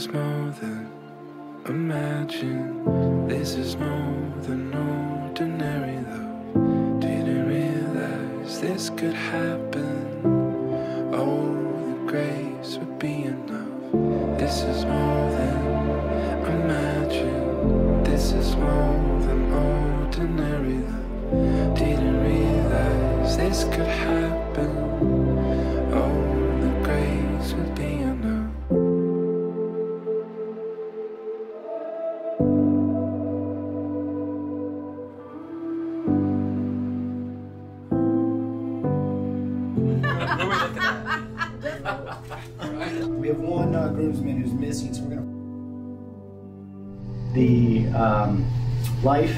is more than imagine. This is more than ordinary, though. Didn't realize this could happen. Oh, the grace would be enough. This is more than imagine. This is more than ordinary, though. Didn't realize this could happen. Um, life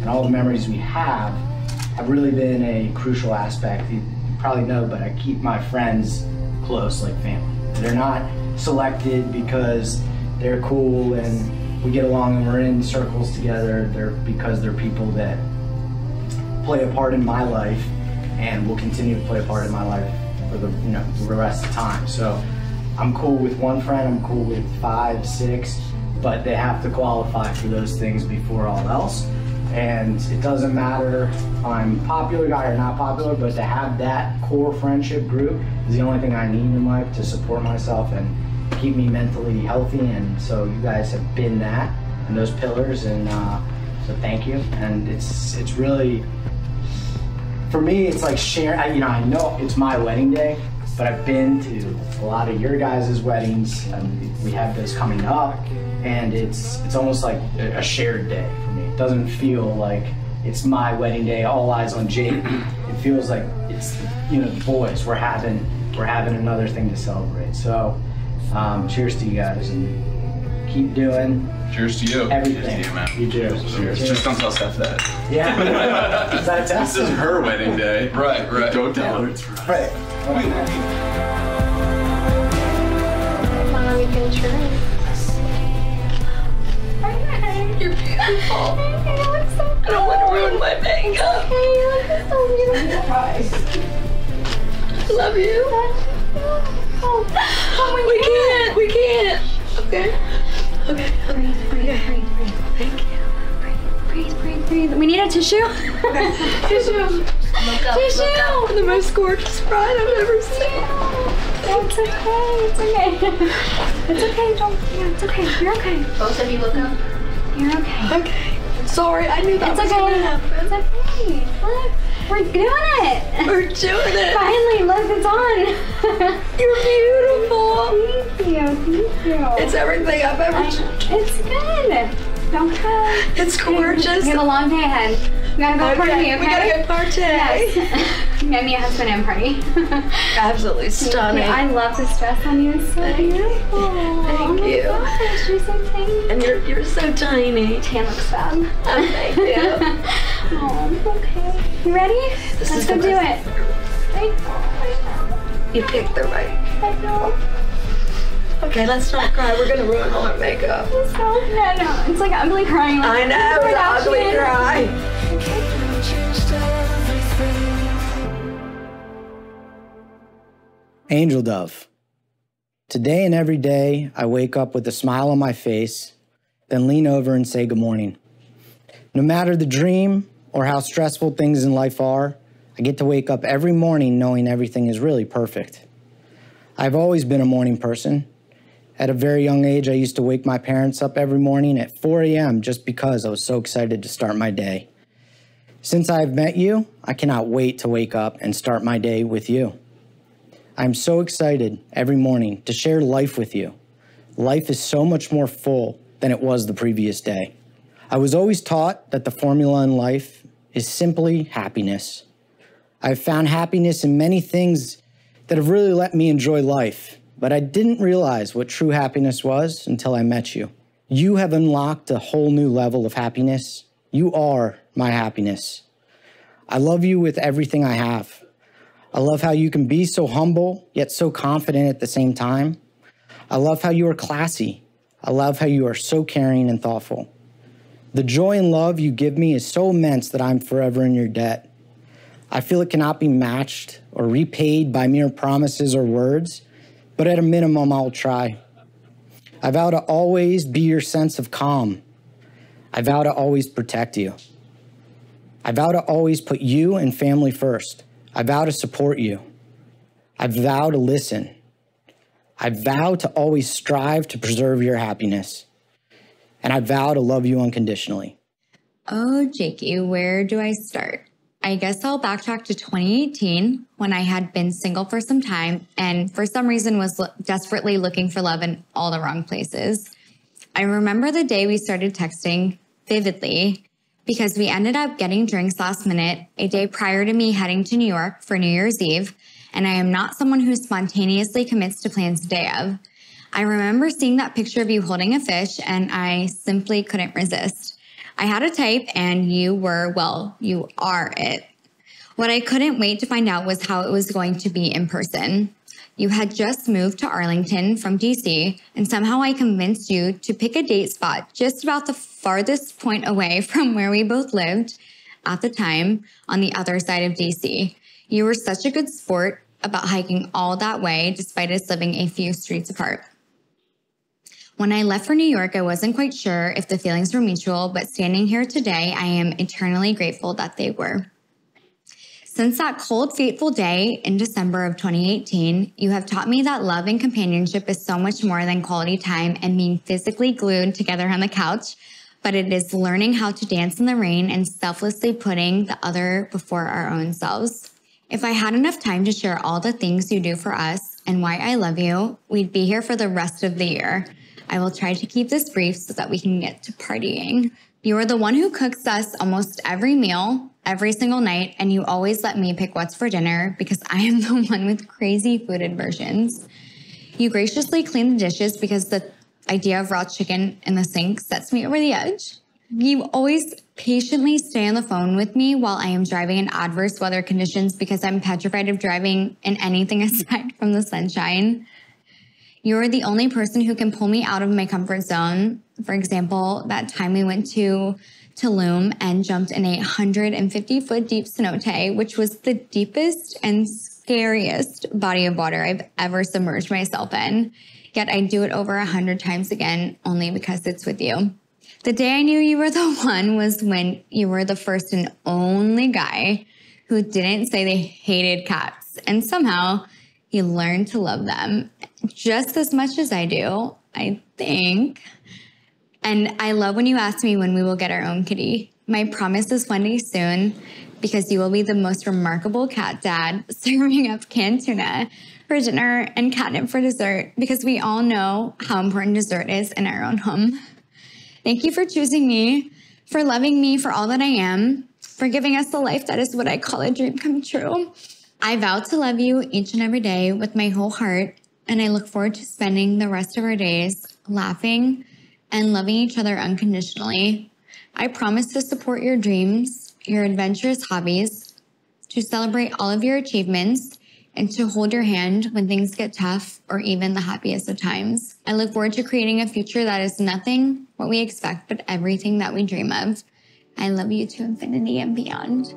and all the memories we have have really been a crucial aspect. You probably know, but I keep my friends close, like family. They're not selected because they're cool and we get along and we're in circles together. They're because they're people that play a part in my life and will continue to play a part in my life for the you know the rest of the time. So I'm cool with one friend, I'm cool with five, six, but they have to qualify for those things before all else. And it doesn't matter I'm popular guy or not popular, but to have that core friendship group is the only thing I need in life to support myself and keep me mentally healthy. And so you guys have been that and those pillars, and uh, so thank you. And it's it's really for me, it's like sharing. You know, I know it's my wedding day, but I've been to a lot of your guys' weddings, and we have those coming up, and it's it's almost like a a shared day for me. It doesn't feel like it's my wedding day, all eyes on Jake. It feels like it's you know the boys. We're having we're having another thing to celebrate. So, um, cheers to you guys, and keep doing Cheers to you. everything Cheers to you, man. you do. Cheers. Just don't tell Steph that. Yeah. Is that a test? This is her wedding day. Right, right. Don't tell her. Right. Mommy can try. You're beautiful. I don't want to ruin my makeup. I love you. we can't. We can't. Okay. Okay. Okay. Breathe. Breathe. Breathe. Thank you. Breathe. Breathe. Breathe. We need a tissue. tissue. Tissue. The most gorgeous bride I've ever seen. it's okay. It's okay. It's okay. Don't. Yeah, it's okay. You're okay. Both of you look up. You're okay. Okay. Sorry, I knew that It's was okay. gonna happen. It's okay. Look, we're doing it. We're doing it. Finally, look, it's on. You're beautiful. Thank you. Thank you. It's everything I've ever. It's good. Don't cry. It's gorgeous. We have a long day ahead. We gotta go party, okay? We gotta go party. Yes. Get me a husband and party. Absolutely stunning. I love this dress on you. It's so beautiful. Thank oh you. Gosh, you're so tiny. And you're you're so tiny. Tan looks bad. Oh, thank you. oh, okay. You ready? This Let's go do it. best. I know. I know. You picked the right. I know. Okay, let's not cry. We're gonna ruin all our makeup. So, no, no. It's like ugly crying. Like, I know, it's an ugly cry. Angel Dove. Today and every day, I wake up with a smile on my face, then lean over and say good morning. No matter the dream or how stressful things in life are, I get to wake up every morning knowing everything is really perfect. I've always been a morning person. At a very young age, I used to wake my parents up every morning at 4 a.m. just because I was so excited to start my day. Since I've met you, I cannot wait to wake up and start my day with you. I'm so excited every morning to share life with you. Life is so much more full than it was the previous day. I was always taught that the formula in life is simply happiness. I've found happiness in many things that have really let me enjoy life, but I didn't realize what true happiness was until I met you. You have unlocked a whole new level of happiness. You are my happiness. I love you with everything I have. I love how you can be so humble, yet so confident at the same time. I love how you are classy. I love how you are so caring and thoughtful. The joy and love you give me is so immense that I'm forever in your debt. I feel it cannot be matched or repaid by mere promises or words, but at a minimum, I'll try. I vow to always be your sense of calm. I vow to always protect you. I vow to always put you and family first. I vow to support you. I vow to listen. I vow to always strive to preserve your happiness. And I vow to love you unconditionally. Oh, Jakey, where do I start? I guess I'll backtrack to 2018 when I had been single for some time and for some reason was lo- desperately looking for love in all the wrong places. I remember the day we started texting vividly because we ended up getting drinks last minute a day prior to me heading to New York for New Year's Eve. And I am not someone who spontaneously commits to plans the day of. I remember seeing that picture of you holding a fish and I simply couldn't resist. I had a type and you were, well, you are it. What I couldn't wait to find out was how it was going to be in person. You had just moved to Arlington from DC, and somehow I convinced you to pick a date spot just about the farthest point away from where we both lived at the time on the other side of DC. You were such a good sport about hiking all that way despite us living a few streets apart. When I left for New York, I wasn't quite sure if the feelings were mutual, but standing here today, I am eternally grateful that they were. Since that cold, fateful day in December of 2018, you have taught me that love and companionship is so much more than quality time and being physically glued together on the couch, but it is learning how to dance in the rain and selflessly putting the other before our own selves. If I had enough time to share all the things you do for us and why I love you, we'd be here for the rest of the year. I will try to keep this brief so that we can get to partying. You are the one who cooks us almost every meal, every single night, and you always let me pick what's for dinner because I am the one with crazy food aversions. You graciously clean the dishes because the idea of raw chicken in the sink sets me over the edge. You always patiently stay on the phone with me while I am driving in adverse weather conditions because I'm petrified of driving in anything aside from the sunshine. You're the only person who can pull me out of my comfort zone. For example, that time we went to Tulum and jumped in a 150 foot deep cenote, which was the deepest and scariest body of water I've ever submerged myself in. Yet I do it over a hundred times again only because it's with you. The day I knew you were the one was when you were the first and only guy who didn't say they hated cats. And somehow you learned to love them just as much as I do, I think. And I love when you ask me when we will get our own kitty. My promise is one day soon because you will be the most remarkable cat dad serving up canned tuna for dinner and catnip for dessert because we all know how important dessert is in our own home. Thank you for choosing me, for loving me for all that I am, for giving us the life that is what I call a dream come true. I vow to love you each and every day with my whole heart, and I look forward to spending the rest of our days laughing and loving each other unconditionally. I promise to support your dreams, your adventurous hobbies, to celebrate all of your achievements, and to hold your hand when things get tough or even the happiest of times. I look forward to creating a future that is nothing what we expect, but everything that we dream of. I love you to infinity and beyond.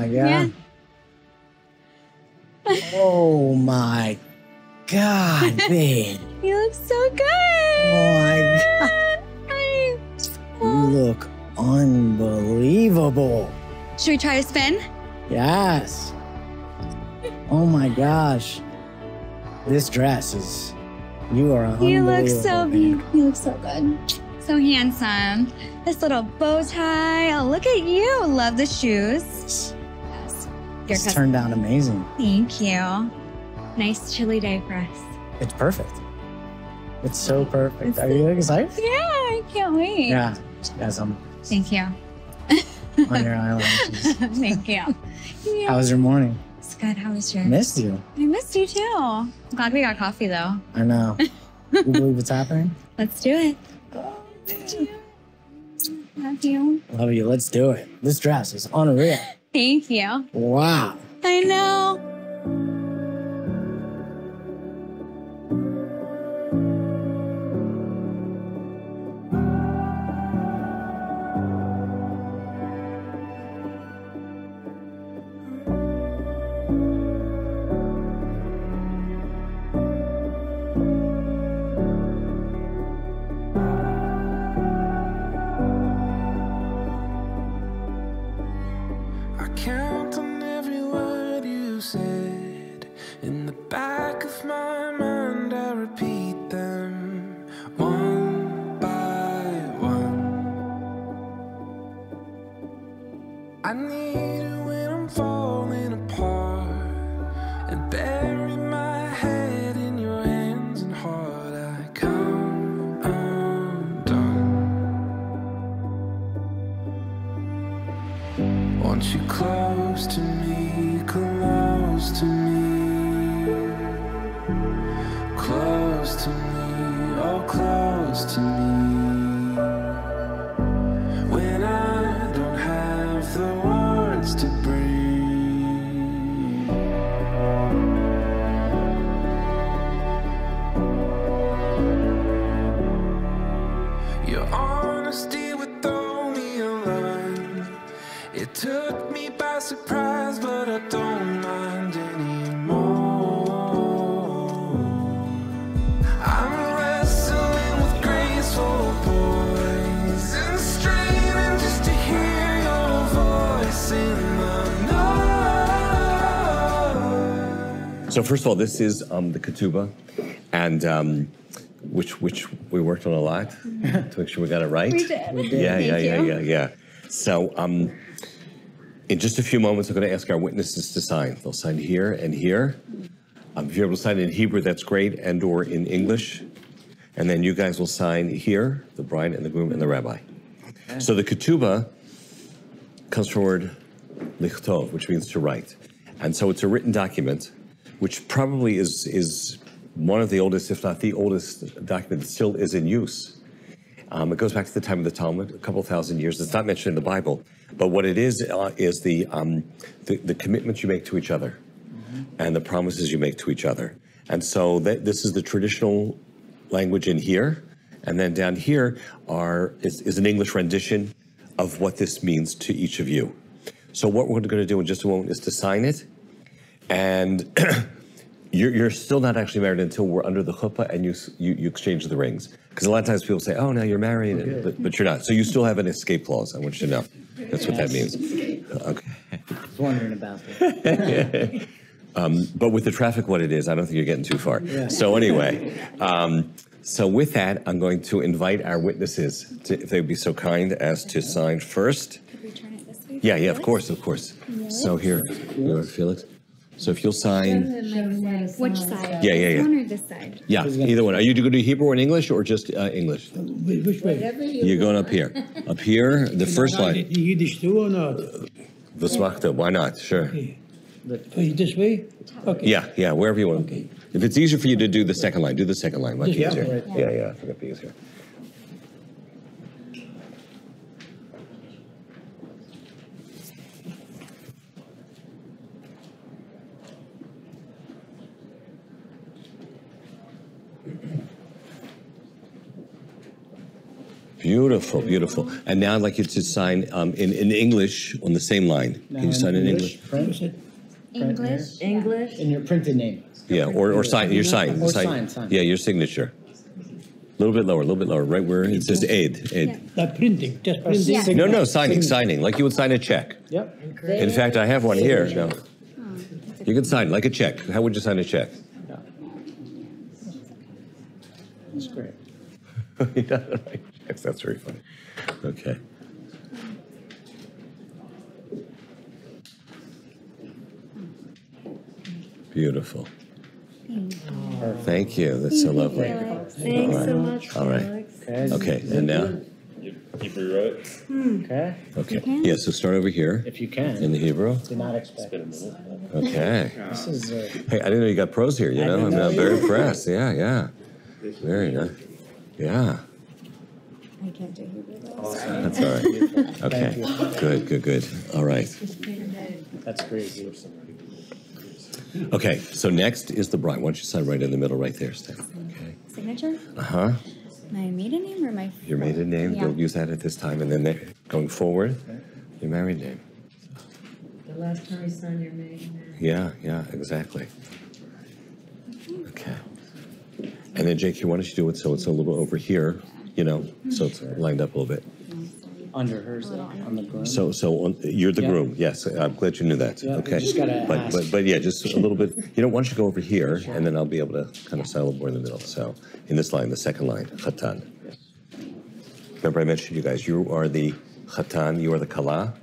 My god. Yeah. Oh my god, babe. You look so good. Oh my god. You look unbelievable. Should we try to spin? Yes. Oh my gosh. This dress is you are You look so unbelievable, babe. You look so good. So handsome. This little bow tie. Oh, look at you. Love the shoes. Your cousin. turned out amazing. Thank you. Nice chilly day for us. It's perfect. It's so perfect. It's Are you excited? Yeah, I can't wait. Yeah. Yes, I'm Thank you. on your eyelashes. Thank you. Yeah. How was your morning? It's good. How was yours? Missed you. I missed you too. I'm glad we got coffee though. I know. you believe it's happening? Let's do it. Oh, Love you. Love you. Let's do it. This dress is unreal. Thank you. Wow. I know. First of all, this is um, the ketubah, and um, which which we worked on a lot to make sure we got it right. We did. We Yeah, did. yeah, Thank yeah, you. yeah, yeah. So um, in just a few moments, I'm going to ask our witnesses to sign. They'll sign here and here. Um, if you're able to sign in Hebrew, that's great, and or in English. And then you guys will sign here, the bride and the groom and the rabbi. So the ketubah comes from the word lichtov, which means to write. And so it's a written document, which probably is, is one of the oldest, if not the oldest document that still is in use. Um, it goes back to the time of the Talmud, a couple thousand years. It's not mentioned in the Bible, but what it is uh, is the, um, the the commitments you make to each other, and the promises you make to each other. And so that, this is the traditional language in here, and then down here are is, is an English rendition of what this means to each of you. So what we're going to do in just a moment is to sign it, and you're, you're still not actually married until we're under the chuppah and you you, you exchange the rings. Because a lot of times people say, "Oh, now you're married," and, but, but you're not. So you still have an escape clause. I want you to know. That's what that means. Okay. I was wondering about that. Um, but with the traffic, what it is, I don't think you're getting too far. Yeah. So anyway, um, so with that, I'm going to invite our witnesses to, if they'd be so kind as to sign first. Could we turn it this way? Yeah, yeah, of course, of course. So here, you Felix. So if you'll sign, Which side? Yeah, yeah, yeah. This one or this side? yeah, either one. Are you going to do Hebrew or in English or just uh, English? Which way? You're going up here. Up here, the first line. Yiddish too or not? V'smachta, why not? Sure. Oh, This way? Okay. Yeah, yeah, wherever you want. If it's easier for you to do the second line, do the second line, much Yeah. easier. Yeah, yeah, I think it'd be easier. Beautiful, beautiful. And now I'd like you to sign um, in, in English on the same line. Can you sign in English? Print, English? English? in your printed name. Yeah, or, or sign, your sign. Or sign, sign. Yeah, your signature. A little bit lower, a little bit lower, right where it says aid, aid. Not printing, just printing. sig- No, no, signing, Signature. signing, like you would sign a check. Yep. In fact, I have one here, no. You can sign like a check. How would you sign a check? That's great. You don't write checks, That's very funny. Okay. Beautiful. Thank you, that's so lovely. Thanks so much. All right. Okay. Okay, and now, Okay. okay. Yeah, so start over here If you can. in the Hebrew. Did not expect this. Okay. This is uh, Hey, I didn't know you got pros here, you I know? didn't I'm, know very either. impressed. Yeah, yeah. Very nice. Yeah, I can't do Hebrew though. that's all right. Okay. Good, good, good. All right. that's great. Okay, so next is the bride. Why don't you sign right in the middle, right there, Steph? Okay. Signature? Uh huh. My maiden name or my? Your maiden name, Yeah. you'll use that at this time, and then they- going forward, your married name. The last time you signed your maiden name. Yeah, yeah, exactly. Okay. And then, Jake, why don't you do it so it's a little over here, you know, so it's lined up a little bit. Under hers, though, on the groom. So, so on, you're the Yeah. groom. Yes, I'm glad you knew that. Yeah, we okay. just gotta but, ask. but but yeah, just a little bit. You know, why don't you go over here, and then I'll be able to kind of settle more in the middle. So, in this line, the second line, chatan. Remember, I mentioned you guys. You are the chatan. You are the kala.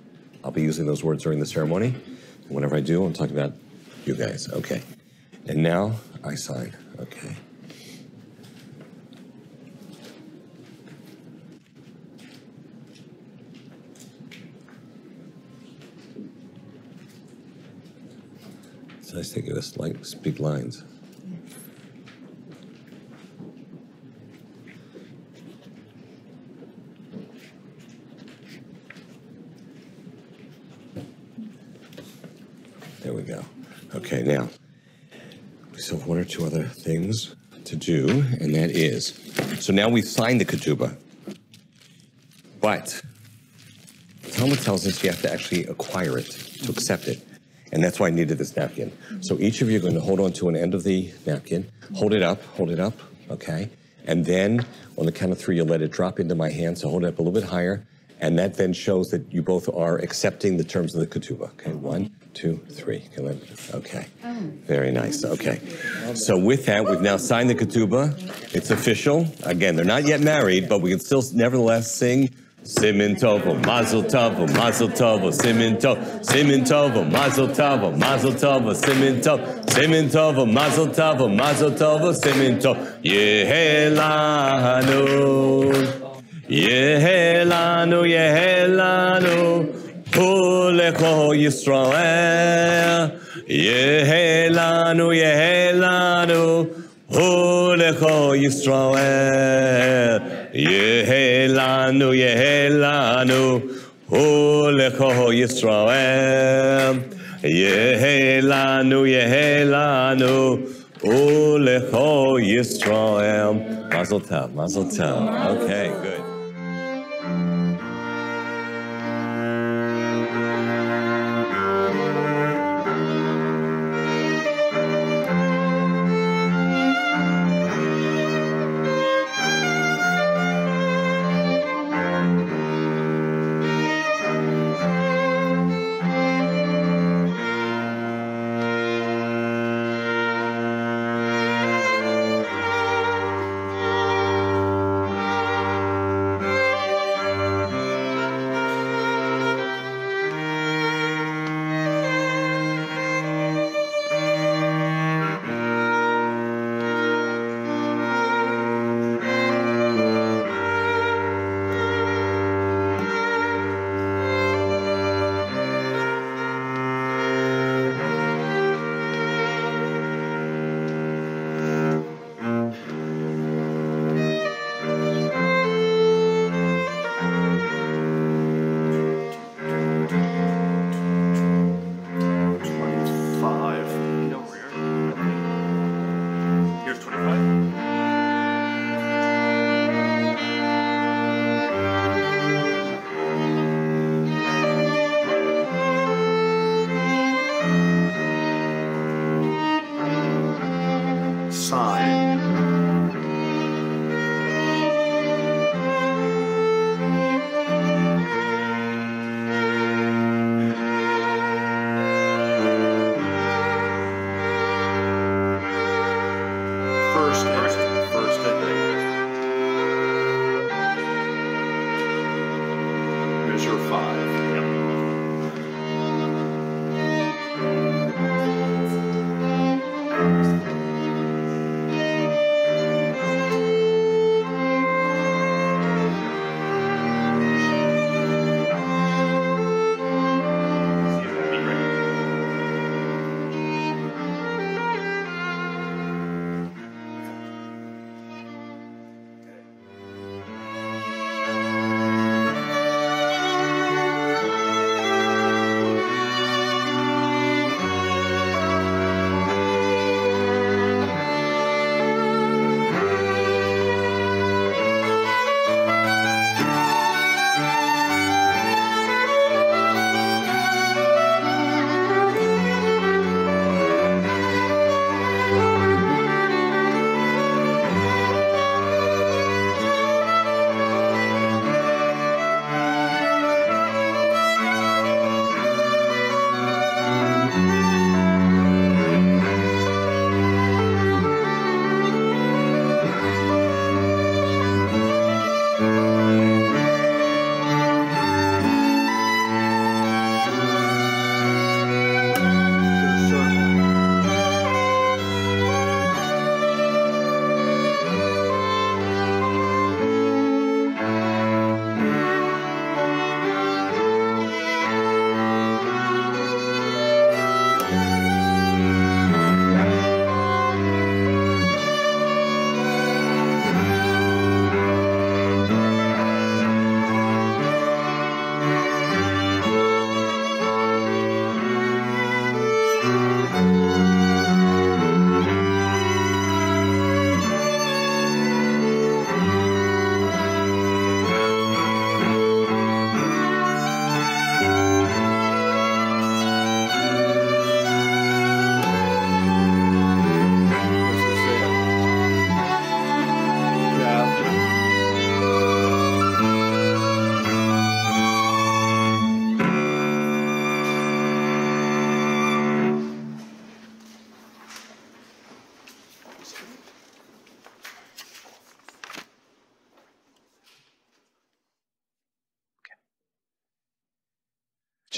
I'll be using those words during the ceremony. Whenever I do, I'm talking about you guys. Okay. And now I sign. Okay. Nice to give us like speak lines. There we go. Okay, now we still have one or two other things to do, and that is so now we've signed the ketubah, but Talmud tells us you have to actually acquire it to accept it. And that's why I needed this napkin. So each of you are going to hold on to an end of the napkin, hold it up, hold it up, okay? And then on the count of three, you'll let it drop into my hand. So hold it up a little bit higher. And that then shows that you both are accepting the terms of the ketubah. Okay, one, two, three. Okay. Very nice. Okay. So with that, we've now signed the ketubah. It's official. Again, they're not yet married, but we can still nevertheless sing Simin Tovo, Mazel Tovo, Mazel Tovo, Simin Tovo, Simin Tovo, Mazel Tovo, Mazel Tovo, Simin Tovo, Simin Tovo, Mazel Tovo, Mazel Tovo, Simin Tovo, Yehelanu, Yehelanu, Yehelanu, Hulecho Yisrael, Yehelanu, Yehelanu, Hulecho Yisrael, Yehelanu, Yehelanu, Hulecho Yisrael, Yehelanu, Yehelanu, Hulecho Yisrael. Mazel tov, Mazel tov. Okay, good.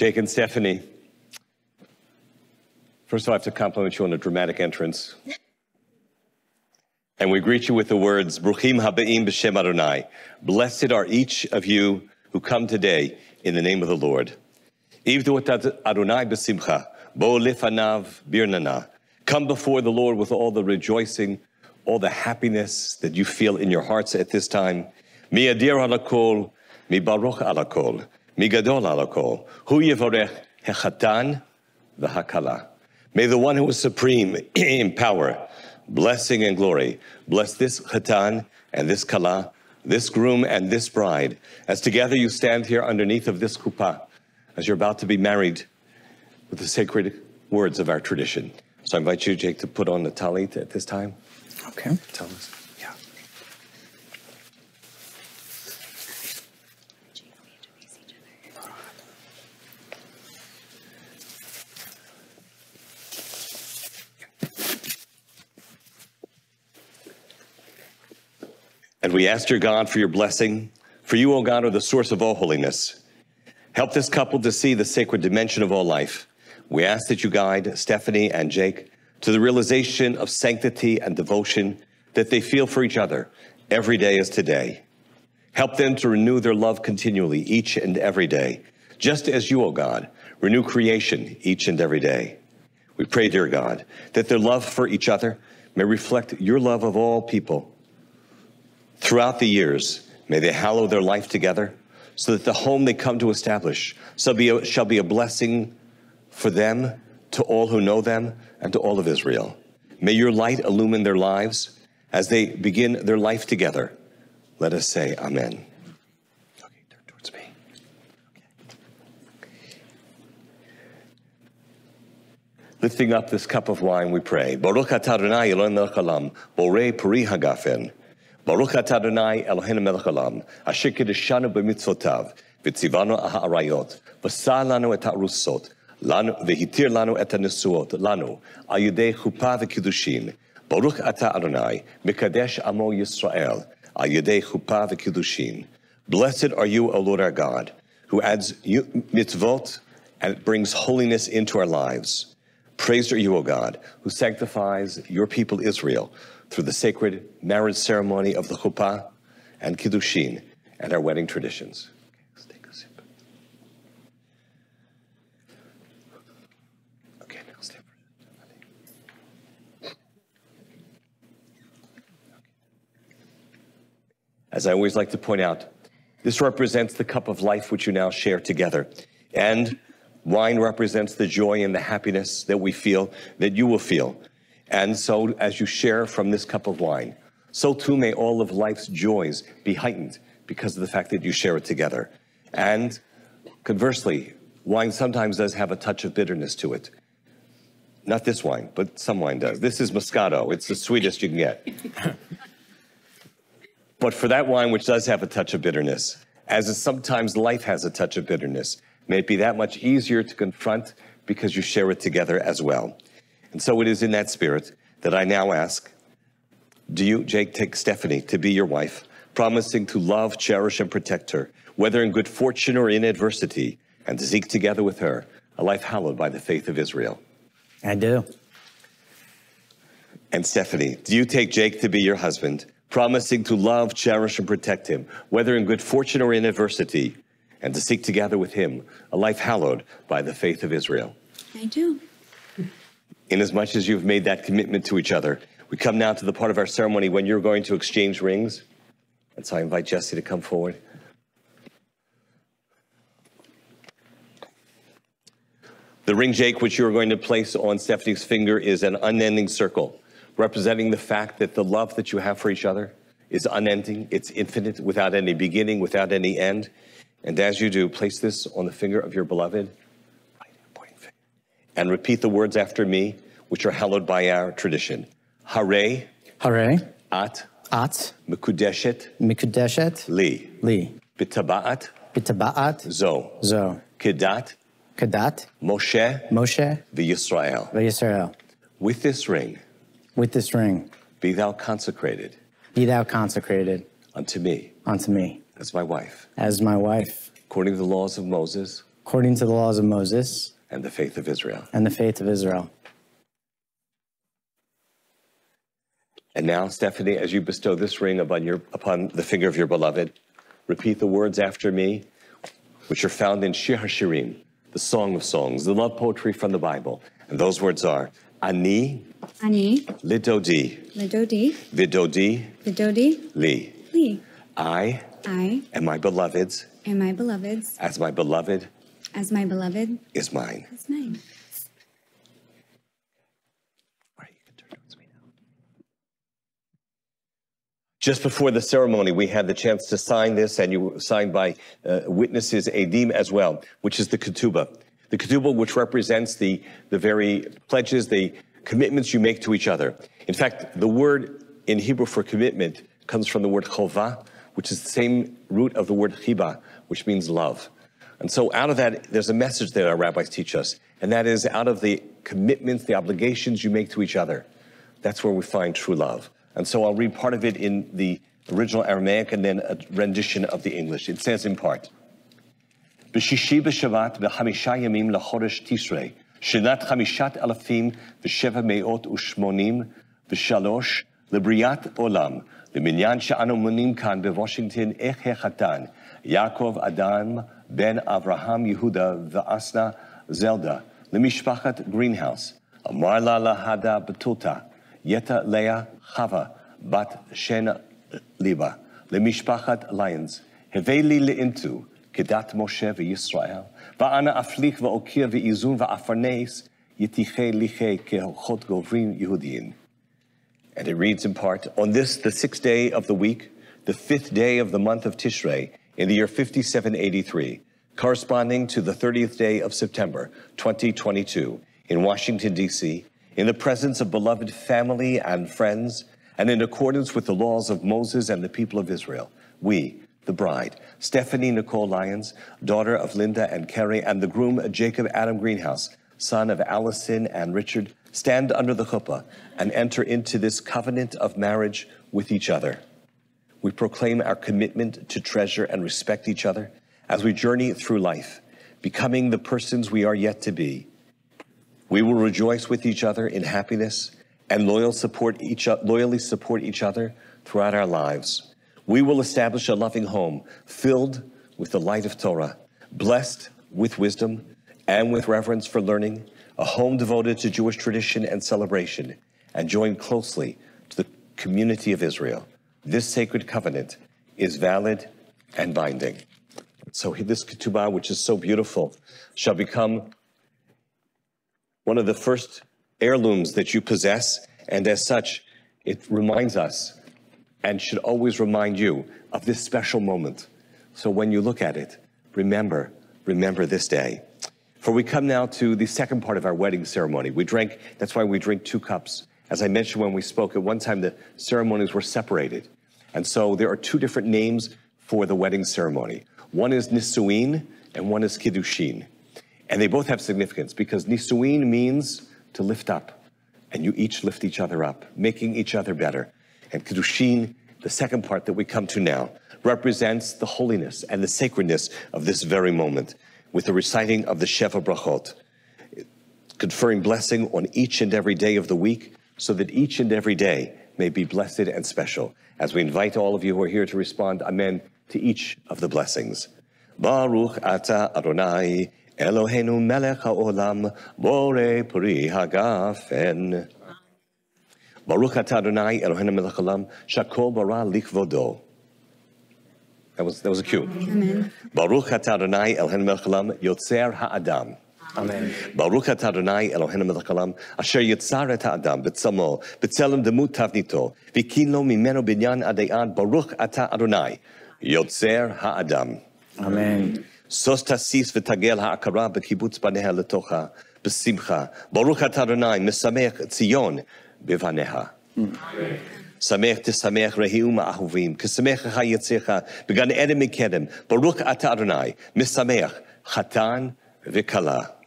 Jake and Stephanie, first of all, I have to compliment you on a dramatic entrance. And we greet you with the words, Bruchim habe'im b'shem Adonai. Blessed are each of you who come today in the name of the Lord. B'simcha, bo lifanav birnana. Come before the Lord with all the rejoicing, all the happiness that you feel in your hearts at this time. Mi adir alakol, mi baruch alakol, mi gadol alakol. Hu yivorech hechatan v'hakala. May the one who is supreme in power, blessing and glory, bless this chatan and this kala, this groom and this bride, as together you stand here underneath of this chuppah, as you're about to be married with the sacred words of our tradition. So I invite you, Jake, to put on the talit at this time. Okay. Tell us. And we ask your God for your blessing. For you, O God, are the source of all holiness. Help this couple to see the sacred dimension of all life. We ask that you guide Stephanie and Jake to the realization of sanctity and devotion that they feel for each other every day as today. Help them to renew their love continually each and every day, just as you, O God, renew creation each and every day. We pray, dear God, that their love for each other may reflect your love of all people. Throughout the years, may they hallow their life together so that the home they come to establish shall be a, shall be a blessing for them, to all who know them, and to all of Israel. May your light illumine their lives as they begin their life together. Let us say, Amen. Okay, turn towards me. Lifting up this cup of wine, we pray. Baruch atah Adonai borei hagafen. Baruch atah Adonai Eloheinu melech haolam, asher kiddushanu b'mitzvotav, v'tzivanu ha'arayot, v'sa lanu et ha'arusot, לנו, והתיר לנו את הנשואות, לנו, על ידי חופה וקידושין. ברוך אתה אדוני, מקדש עמו ישראל, על ידי חופה וקידושין. Blessed are you, O Lord our God, who adds you- mitzvot and brings holiness into our lives. Praised are you, O God, who sanctifies your people Israel through the sacred marriage ceremony of the chuppah and kiddushin and our wedding traditions. Okay. Okay, now step. As I always like to point out, this represents the cup of life which you now share together. And wine represents the joy and the happiness that we feel, that you will feel. And so, as you share from this cup of wine, so too may all of life's joys be heightened because of the fact that you share it together. And conversely, wine sometimes does have a touch of bitterness to it. Not this wine, but some wine does. This is Moscato. It's the sweetest you can get. But for that wine which does have a touch of bitterness, as sometimes life has a touch of bitterness, may it be that much easier to confront because you share it together as well. And so it is in that spirit that I now ask do you, Jake, take Stephanie to be your wife, promising to love, cherish, and protect her, whether in good fortune or in adversity, and to seek together with her a life hallowed by the faith of Israel? I do. And Stephanie, do you take Jake to be your husband, promising to love, cherish, and protect him, whether in good fortune or in adversity, and to seek together with him a life hallowed by the faith of Israel? I do. Inasmuch as you've made that commitment to each other, we come now to the part of our ceremony when you're going to exchange rings. And so I invite Jesse to come forward. The ring, Jake, which you are going to place on Stephanie's finger is an unending circle, representing the fact that the love that you have for each other is unending, it's infinite, without any beginning, without any end. And as you do, place this on the finger of your beloved, right hand pointing finger, and repeat the words after me, which are hallowed by our tradition. Hare Hare, at at, mekudeshet mikudeshet, li li, bitabaat bitabaat, zo zo, kedat Kedat. Moshe Moshe, v'Yisrael. Vayisrael. With this ring, With this ring, be thou consecrated be thou consecrated unto me unto me as my wife, as my wife, according to the laws of Moses, according to the laws of Moses and the faith of Israel. and the faith of Israel. And now, Stephanie, as you bestow this ring upon, your, upon the finger of your beloved, repeat the words after me, which are found in Shir HaShirim, the Song of Songs, the love poetry from the Bible. And those words are Ani Ani, lidodi Lidodi, vidodi Vidodi, li. Li. I I and my beloved's and my beloveds, as my beloved as my beloved, is mine. is mine. Just before the ceremony, we had the chance to sign this, and you were signed by uh, witnesses, Adim as well, which is the ketubah. The ketubah, which represents the, the very pledges, the commitments you make to each other. In fact, the word in Hebrew for commitment comes from the word chova, which is the same root of the word chiba, which means love. And so out of that, there's a message that our rabbis teach us, and that is out of the commitments, the obligations you make to each other. That's where we find true love. And so I'll read part of it in the original Aramaic and then a rendition of the English. It says in part, בשישי בשבת בחמישה ימים לחודש תשרי, שנת חמישת אלפים ושבע מאות ושמונים ושלוש לבריאת עולם, למניין שאנו מונים כאן בוושינגטון איך החתן, יעקב אדם Ben Avraham Yehuda V'asna Zelda Lemishpachat Greenhouse Amar Lala Hada Batuta Yeta Leah Chava Bat Shen Liba Lemishpachat Lyons Heveli Leintu כדת משה וישראל, ואנה אפליך ואוקיר ואיזון ואפרנס, יתיחי ליחי כאורחות גוברים יהודיים. And it reads in part, On this, the sixth day of the week, the fifth day of the month of Tishrei, in the year 5783, corresponding to the 30th day of September, 2022, in Washington, D.C., in the presence of beloved family and friends, and in accordance with the laws of Moses and the people of Israel, we, the bride, Stephanie Nicole Lyons, daughter of Linda and Kerry, and the groom Jacob Adam Greenhouse, son of Allison and Richard, stand under the chuppah and enter into this covenant of marriage with each other. We proclaim our commitment to treasure and respect each other as we journey through life, becoming the persons we are yet to be. We will rejoice with each other in happiness and loyal support each, loyally support each other throughout our lives. We will establish a loving home filled with the light of Torah, blessed with wisdom and with reverence for learning, a home devoted to Jewish tradition and celebration, and joined closely to the community of Israel. This sacred covenant is valid and binding. So this ketubah, which is so beautiful, shall become one of the first heirlooms that you possess, and as such, it reminds us and should always remind you of this special moment. So when you look at it, remember, remember this day. For we come now to the second part of our wedding ceremony. We drink, that's why we drink two cups. As I mentioned when we spoke, at one time the ceremonies were separated. And so there are two different names for the wedding ceremony. One is Nisuin and one is Kiddushin. And they both have significance because Nisuin means to lift up, and you each lift each other up, making each other better. And Kiddushin, the second part that we come to now, represents the holiness and the sacredness of this very moment with the reciting of the Sheva Brachot, conferring blessing on each and every day of the week so that each and every day may be blessed and special. As we invite all of you who are here to respond, Amen, to each of the blessings. Baruch ata Adonai, Eloheinu melech haolam, borei puri hagafen. Baruch ata Adonai, Eloheinu melech haolam, shakol bara likvodo. That was, that was a cue. Amen. Baruch ata Adonai, Eloheinu melech haolam, yotzer ha'adam. Amen. ברוך אתה אדוני אלוהינו מלך העולם, אשר יצר את האדם בצלמו, בצלם דמות תבניתו, והקים לו ממנו בניין עד, ברוך אתה אדוני, יוצר האדם. Amen. שוש תסיס ותגל ההכרה בקיבוץ בניה לתוכה, בשמחה. ברוך אתה אדוני, משמח ציון בבניה. שמח תשמח רעהו מאהובים, כשמח לך יציך בגן עדן מקדם. ברוך אתה אדוני, משמח חתן וכלה.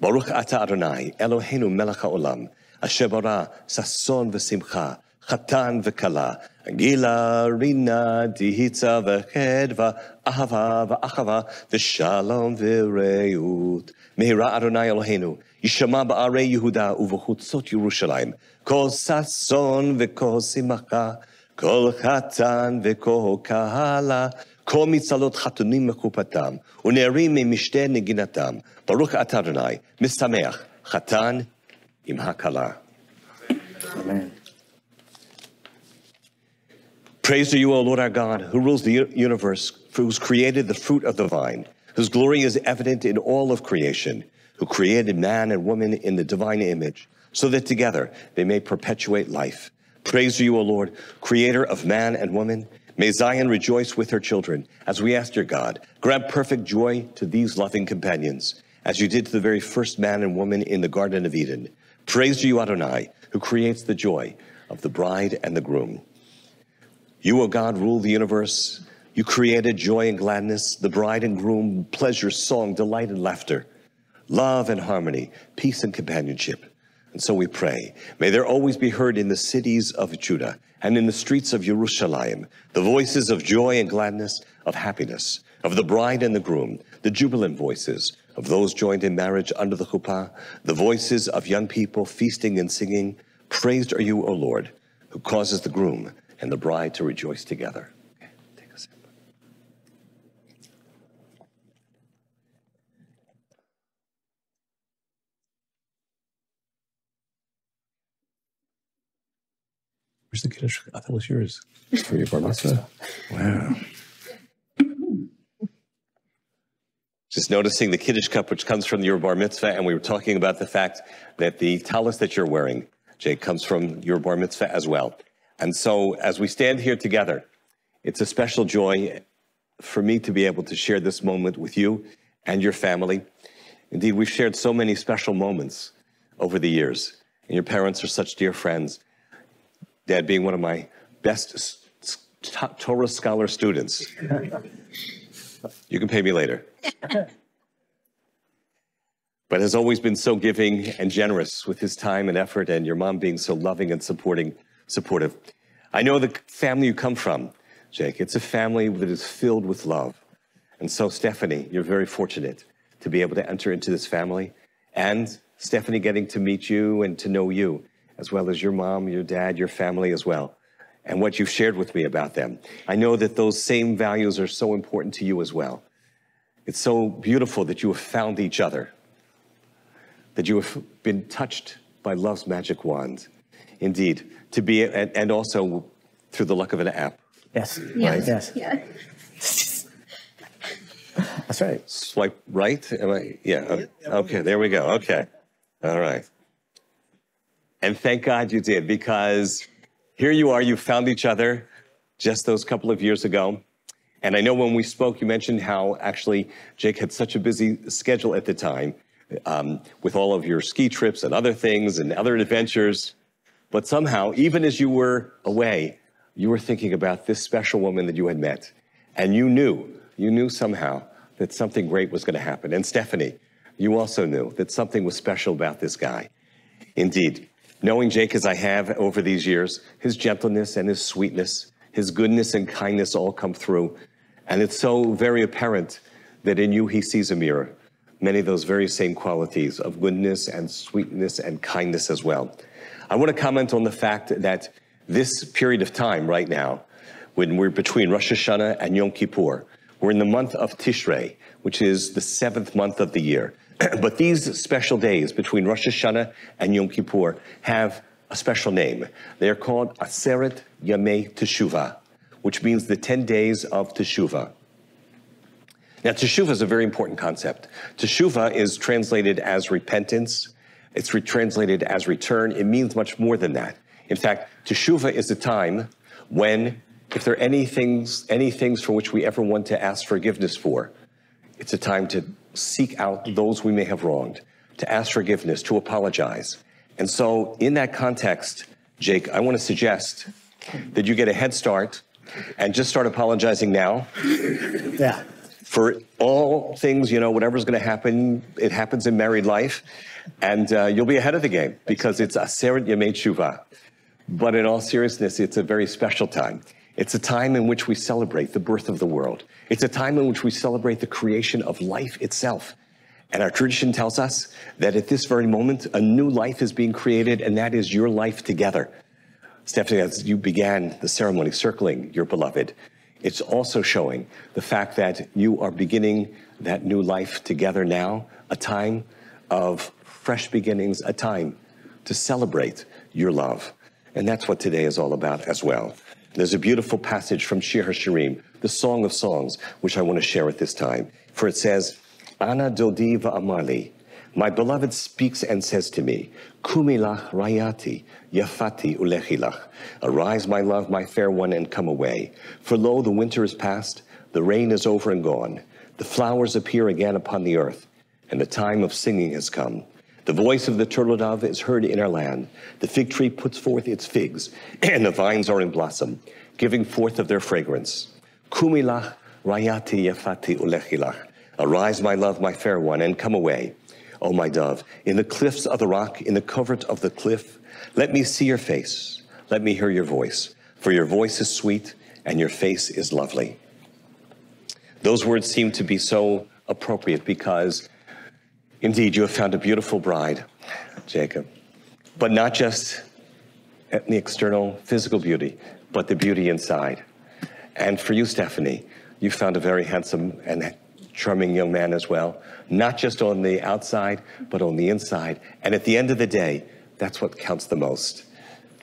ברוך אתה אדוני, אלוהינו מלך העולם, אשר ברא ששון ושמחה, חתן וכלה. גילה, רינה, דיצה וחדווה, אהבה ואחווה, ושלום ורעות. מהרה אדוני אלוהינו, יישמע בערי יהודה ובחוצות ירושלים, כל ששון וכל שמחה, כל חתן וכל קהלה, כל מצלות חתונים מחופתם, ונערים ממשתה נגינתם. ברוך אתה אדוני, משמח, חתן עם הכלה. Amen. Praise to you, O Lord our God, who rules the u- universe, who's created the fruit of the vine, whose glory is evident in all of creation, who created man and woman in the divine image, so that together they may perpetuate life. Praise to you, O Lord, creator of man and woman. May Zion rejoice with her children as we ask your God, grant perfect joy to these loving companions, as you did to the very first man and woman in the Garden of Eden. Praise to you, Adonai, who creates the joy of the bride and the groom. You, O God, rule the universe. You created joy and gladness, the bride and groom, pleasure, song, delight, and laughter, love and harmony, peace and companionship. And so we pray, may there always be heard in the cities of Judah and in the streets of Jerusalem the voices of joy and gladness, of happiness, of the bride and the groom, the jubilant voices of those joined in marriage under the chuppah, the voices of young people feasting and singing. Praised are you, O Lord, who causes the groom and the bride to rejoice together. Okay, take a sip. The kiddush? I thought it was yours for your bar mitzvah. Wow. Just noticing the kiddush cup, which comes from your bar mitzvah, and we were talking about the fact that the tallis that you're wearing, Jake, comes from your bar mitzvah as well. And so, as we stand here together, it's a special joy for me to be able to share this moment with you and your family. Indeed, we've shared so many special moments over the years, and your parents are such dear friends. Dad being one of my best Torah scholar students. You can pay me later. But has always been so giving and generous with his time and effort, and your mom being so loving and supporting, supportive. I know the family you come from, Jake. It's a family that is filled with love. And so, Stephanie, you're very fortunate to be able to enter into this family. And Stephanie getting to meet you and to know you, as well as your mom, your dad, your family as well, and what you've shared with me about them. I know that those same values are so important to you as well. It's so beautiful that you have found each other, that you have been touched by love's magic wand. Indeed, to be, and, and also through the luck of an app. Yes. Yes. Yes. Yeah. That's right. Swipe right? Am I? Yeah. Okay, there we go. Okay. All right. And thank God you did because here you are, you found each other just those couple of years ago. And I know when we spoke, you mentioned how actually Jake had such a busy schedule at the time um, with all of your ski trips and other things and other adventures. But somehow, even as you were away, you were thinking about this special woman that you had met. And you knew, you knew somehow that something great was going to happen. And Stephanie, you also knew that something was special about this guy. Indeed, knowing Jake as I have over these years, his gentleness and his sweetness, his goodness and kindness all come through. And it's so very apparent that in you he sees a mirror, many of those very same qualities of goodness and sweetness and kindness as well. I want to comment on the fact that this period of time right now, when we're between Rosh Hashanah and Yom Kippur, we're in the month of Tishrei, which is the seventh month of the year. but these special days between Rosh Hashanah and Yom Kippur have a special name. They are called Aseret Yamei Teshuvah, which means the 10 days of Teshuvah. Now, Teshuvah is a very important concept. Teshuvah is translated as repentance. It's translated as return. It means much more than that. In fact, Teshuvah is a time when, if there are any things, any things for which we ever want to ask forgiveness for, it's a time to seek out those we may have wronged, to ask forgiveness, to apologize. And so, in that context, Jake, I want to suggest that you get a head start and just start apologizing now Yeah. for all things, you know, whatever's going to happen, it happens in married life. And uh, you'll be ahead of the game because it's Aseret Yemei Tshuva. But in all seriousness, it's a very special time. It's a time in which we celebrate the birth of the world. It's a time in which we celebrate the creation of life itself. And our tradition tells us that at this very moment, a new life is being created, and that is your life together. Stephanie, as you began the ceremony circling your beloved, it's also showing the fact that you are beginning that new life together now, a time of fresh beginnings, a time to celebrate your love. And that's what today is all about as well. There's a beautiful passage from Shir HaShirim, the Song of Songs, which I want to share at this time. For it says, Ana dodi va'amali, my beloved speaks and says to me, Kumilach rayati, yafati ulechilach. Arise, my love, my fair one, and come away. For lo, the winter is past, the rain is over and gone. The flowers appear again upon the earth, and the time of singing has come. The voice of the turtle dove is heard in our land. The fig tree puts forth its figs, and the vines are in blossom, giving forth of their fragrance. Kumilach rayati yafati ulechilach. Arise, my love, my fair one, and come away. O my dove, in the cliffs of the rock, in the covert of the cliff, let me see your face. Let me hear your voice. For your voice is sweet and your face is lovely. Those words seem to be so appropriate because indeed you have found a beautiful bride, Jacob. But not just the external physical beauty, but the beauty inside. And for you, Stephanie, you found a very handsome and charming young man as well, not just on the outside, but on the inside. And at the end of the day, that's what counts the most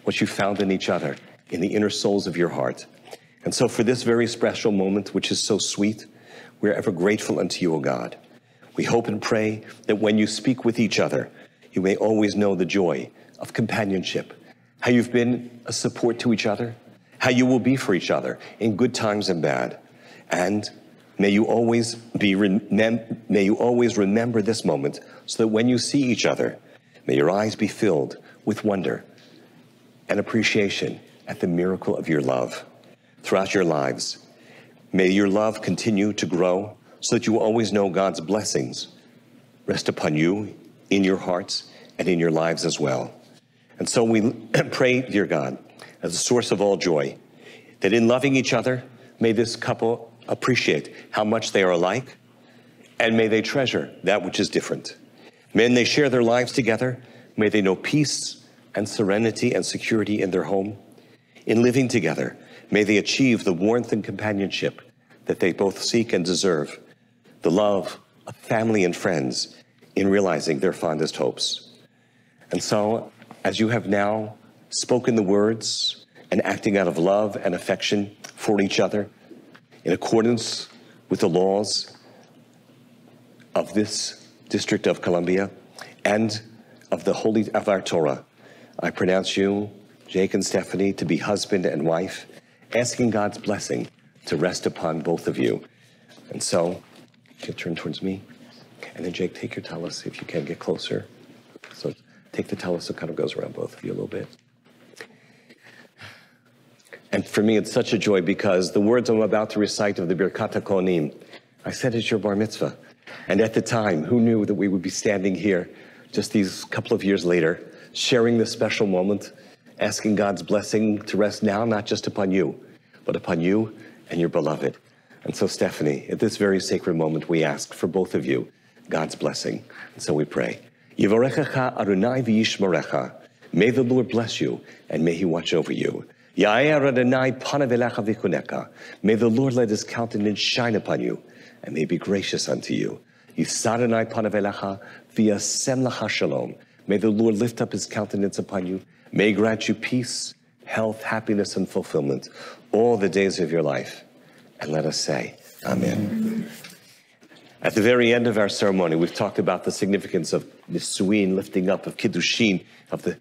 what you found in each other, in the inner souls of your heart. And so, for this very special moment, which is so sweet, we're ever grateful unto you, O God. We hope and pray that when you speak with each other, you may always know the joy of companionship, how you've been a support to each other, how you will be for each other in good times and bad. And may you always be remem- may you always remember this moment so that when you see each other, may your eyes be filled with wonder and appreciation at the miracle of your love throughout your lives. May your love continue to grow so that you will always know God's blessings rest upon you in your hearts and in your lives as well. And so we pray, dear God, as a source of all joy, that in loving each other, may this couple appreciate how much they are alike and may they treasure that which is different. May they share their lives together. May they know peace and serenity and security in their home. In living together, may they achieve the warmth and companionship that they both seek and deserve, the love of family and friends in realizing their fondest hopes. And so, as you have now spoken the words and acting out of love and affection for each other, in accordance with the laws of this District of Columbia and of the Holy of our Torah, I pronounce you, Jake and Stephanie, to be husband and wife, asking God's blessing to rest upon both of you. And so, you turn towards me. And then, Jake, take your tallis if you can get closer. So, take the tallis so it kind of goes around both of you a little bit. And for me, it's such a joy because the words I'm about to recite of the Birkat HaKohanim, I said it's your bar mitzvah. And at the time, who knew that we would be standing here just these couple of years later, sharing this special moment, asking God's blessing to rest now, not just upon you, but upon you and your beloved. And so, Stephanie, at this very sacred moment, we ask for both of you God's blessing. And so we pray. Yivarechecha Adonai v'yishmerecha. May the Lord bless you, and may he watch over you. May the Lord let his countenance shine upon you, and may be gracious unto you. May the Lord lift up his countenance upon you. May grant you peace, health, happiness, and fulfillment all the days of your life. And let us say, Amen. At the very end of our ceremony, we've talked about the significance of Nisuin, lifting up of Kiddushin, of the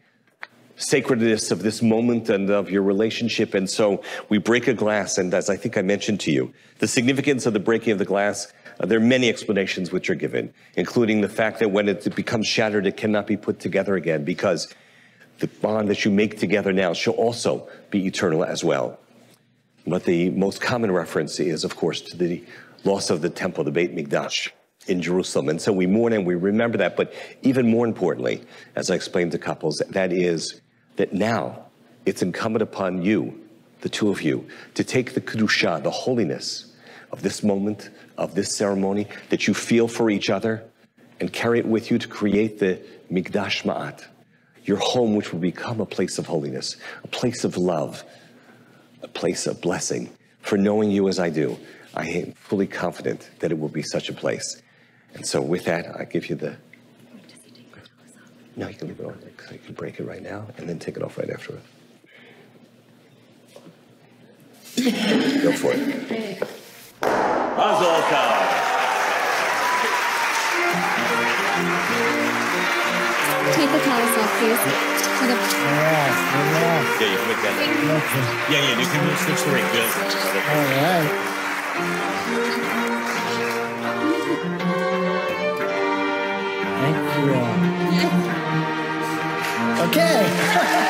sacredness of this moment and of your relationship. And so we break a glass. And as I think I mentioned to you, the significance of the breaking of the glass, uh, there are many explanations which are given, including the fact that when it becomes shattered, it cannot be put together again because the bond that you make together now shall also be eternal as well. But the most common reference is, of course, to the loss of the temple, the Beit Mikdash in Jerusalem. And so we mourn and we remember that. But even more importantly, as I explained to couples, that is that now it's incumbent upon you, the two of you, to take the kedusha, the holiness of this moment, of this ceremony that you feel for each other, and carry it with you to create the Mikdash Me'at, your home, which will become a place of holiness, a place of love, a place of blessing. For knowing you as I do, I am fully confident that it will be such a place. And so, with that, I give you the. No, you can leave it on. because You can break it right now and then take it off right afterward. Go for it. Mazel tov. Take the towels off, please. For the- Yeah, you can make that. Yeah, yeah, you can switch the ring. Good. All right. Thank you. Okay.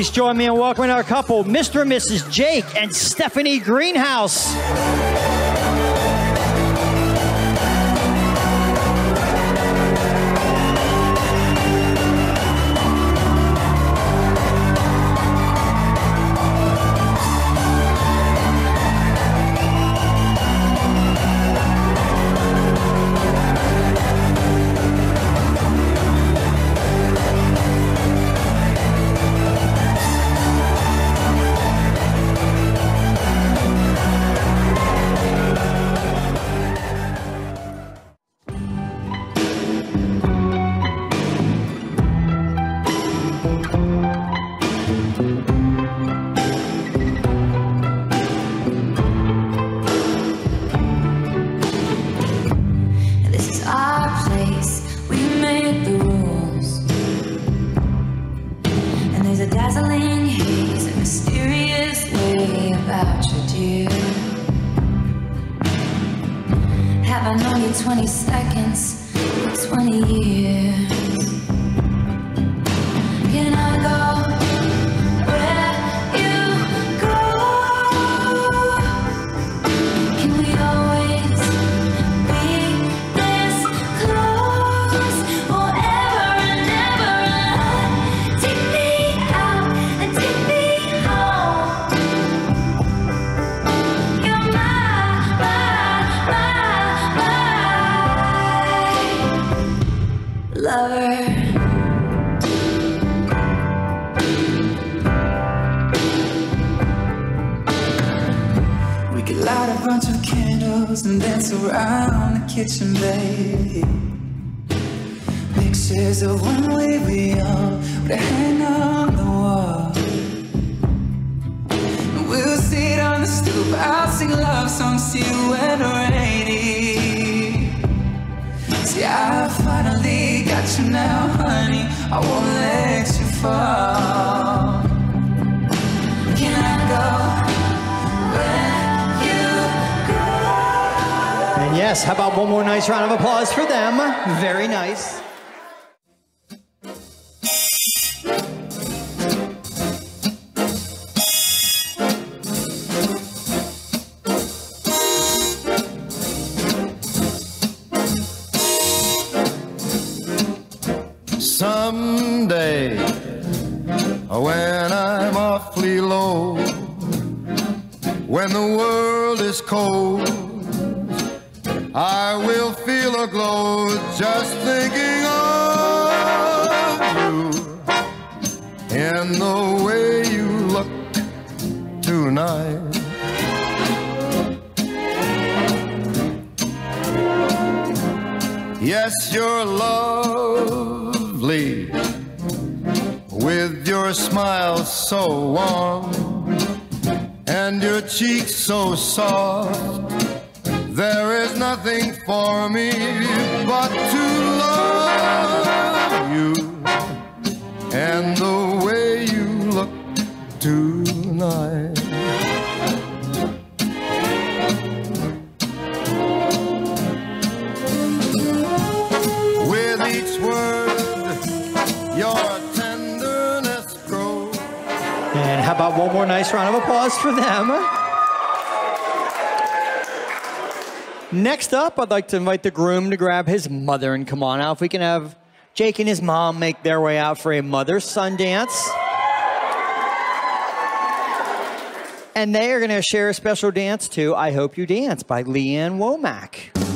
Please join me in welcoming our couple, Mr. and Mrs. Jake and Stephanie Greenhouse. And dance around the kitchen, babe. Pictures of when we were young would hang on the wall. And we'll sit on the stoop, I'll sing love songs to you when we're 80. See, I finally got you now, honey. I won't let you fall. Can I go? Yes, how about one more nice round of applause for them? Very nice. Next up, I'd like to invite the groom to grab his mother and come on out. If we can have Jake and his mom make their way out for a mother son dance. And they are going to share a special dance to I Hope You Dance by Lee Ann Womack.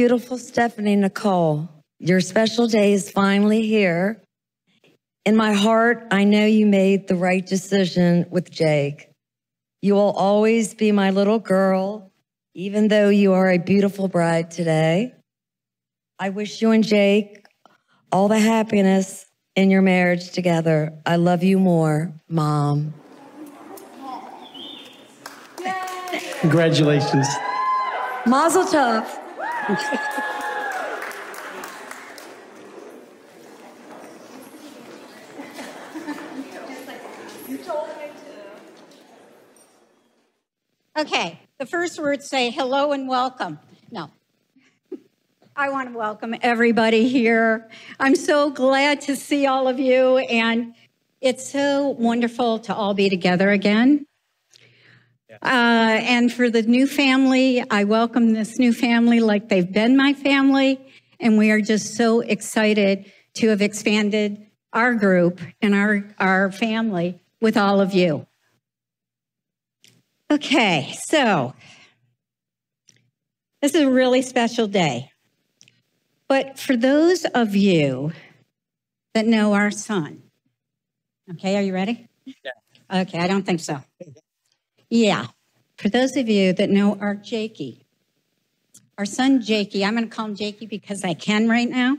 Beautiful Stephanie Nicole, your special day is finally here. In my heart, I know you made the right decision with Jake. You will always be my little girl, even though you are a beautiful bride today. I wish you and Jake all the happiness in your marriage together. I love you more, Mom. Congratulations. Mazel tov. Okay, the first words say hello and welcome. No. I want to welcome everybody here. I'm so glad to see all of you, and it's so wonderful to all be together again. Uh, and for the new family, I welcome this new family like they've been my family, and we are just so excited to have expanded our group and our, our family with all of you. Okay, so this is a really special day. But for those of you that know our son, okay, are you ready? Yeah. Okay, I don't think so. Yeah, for those of you that know our Jakey, our son Jakey, I'm going to call him Jakey because I can right now.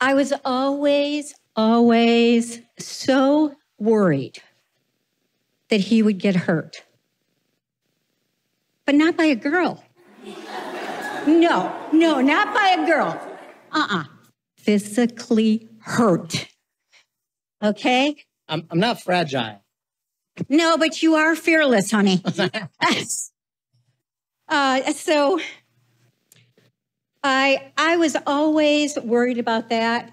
I was always, always so worried that he would get hurt. But not by a girl. No, no, not by a girl. Uh uh Physically hurt. Okay? I'm, I'm not fragile. No, but you are fearless, honey. uh, so I I was always worried about that.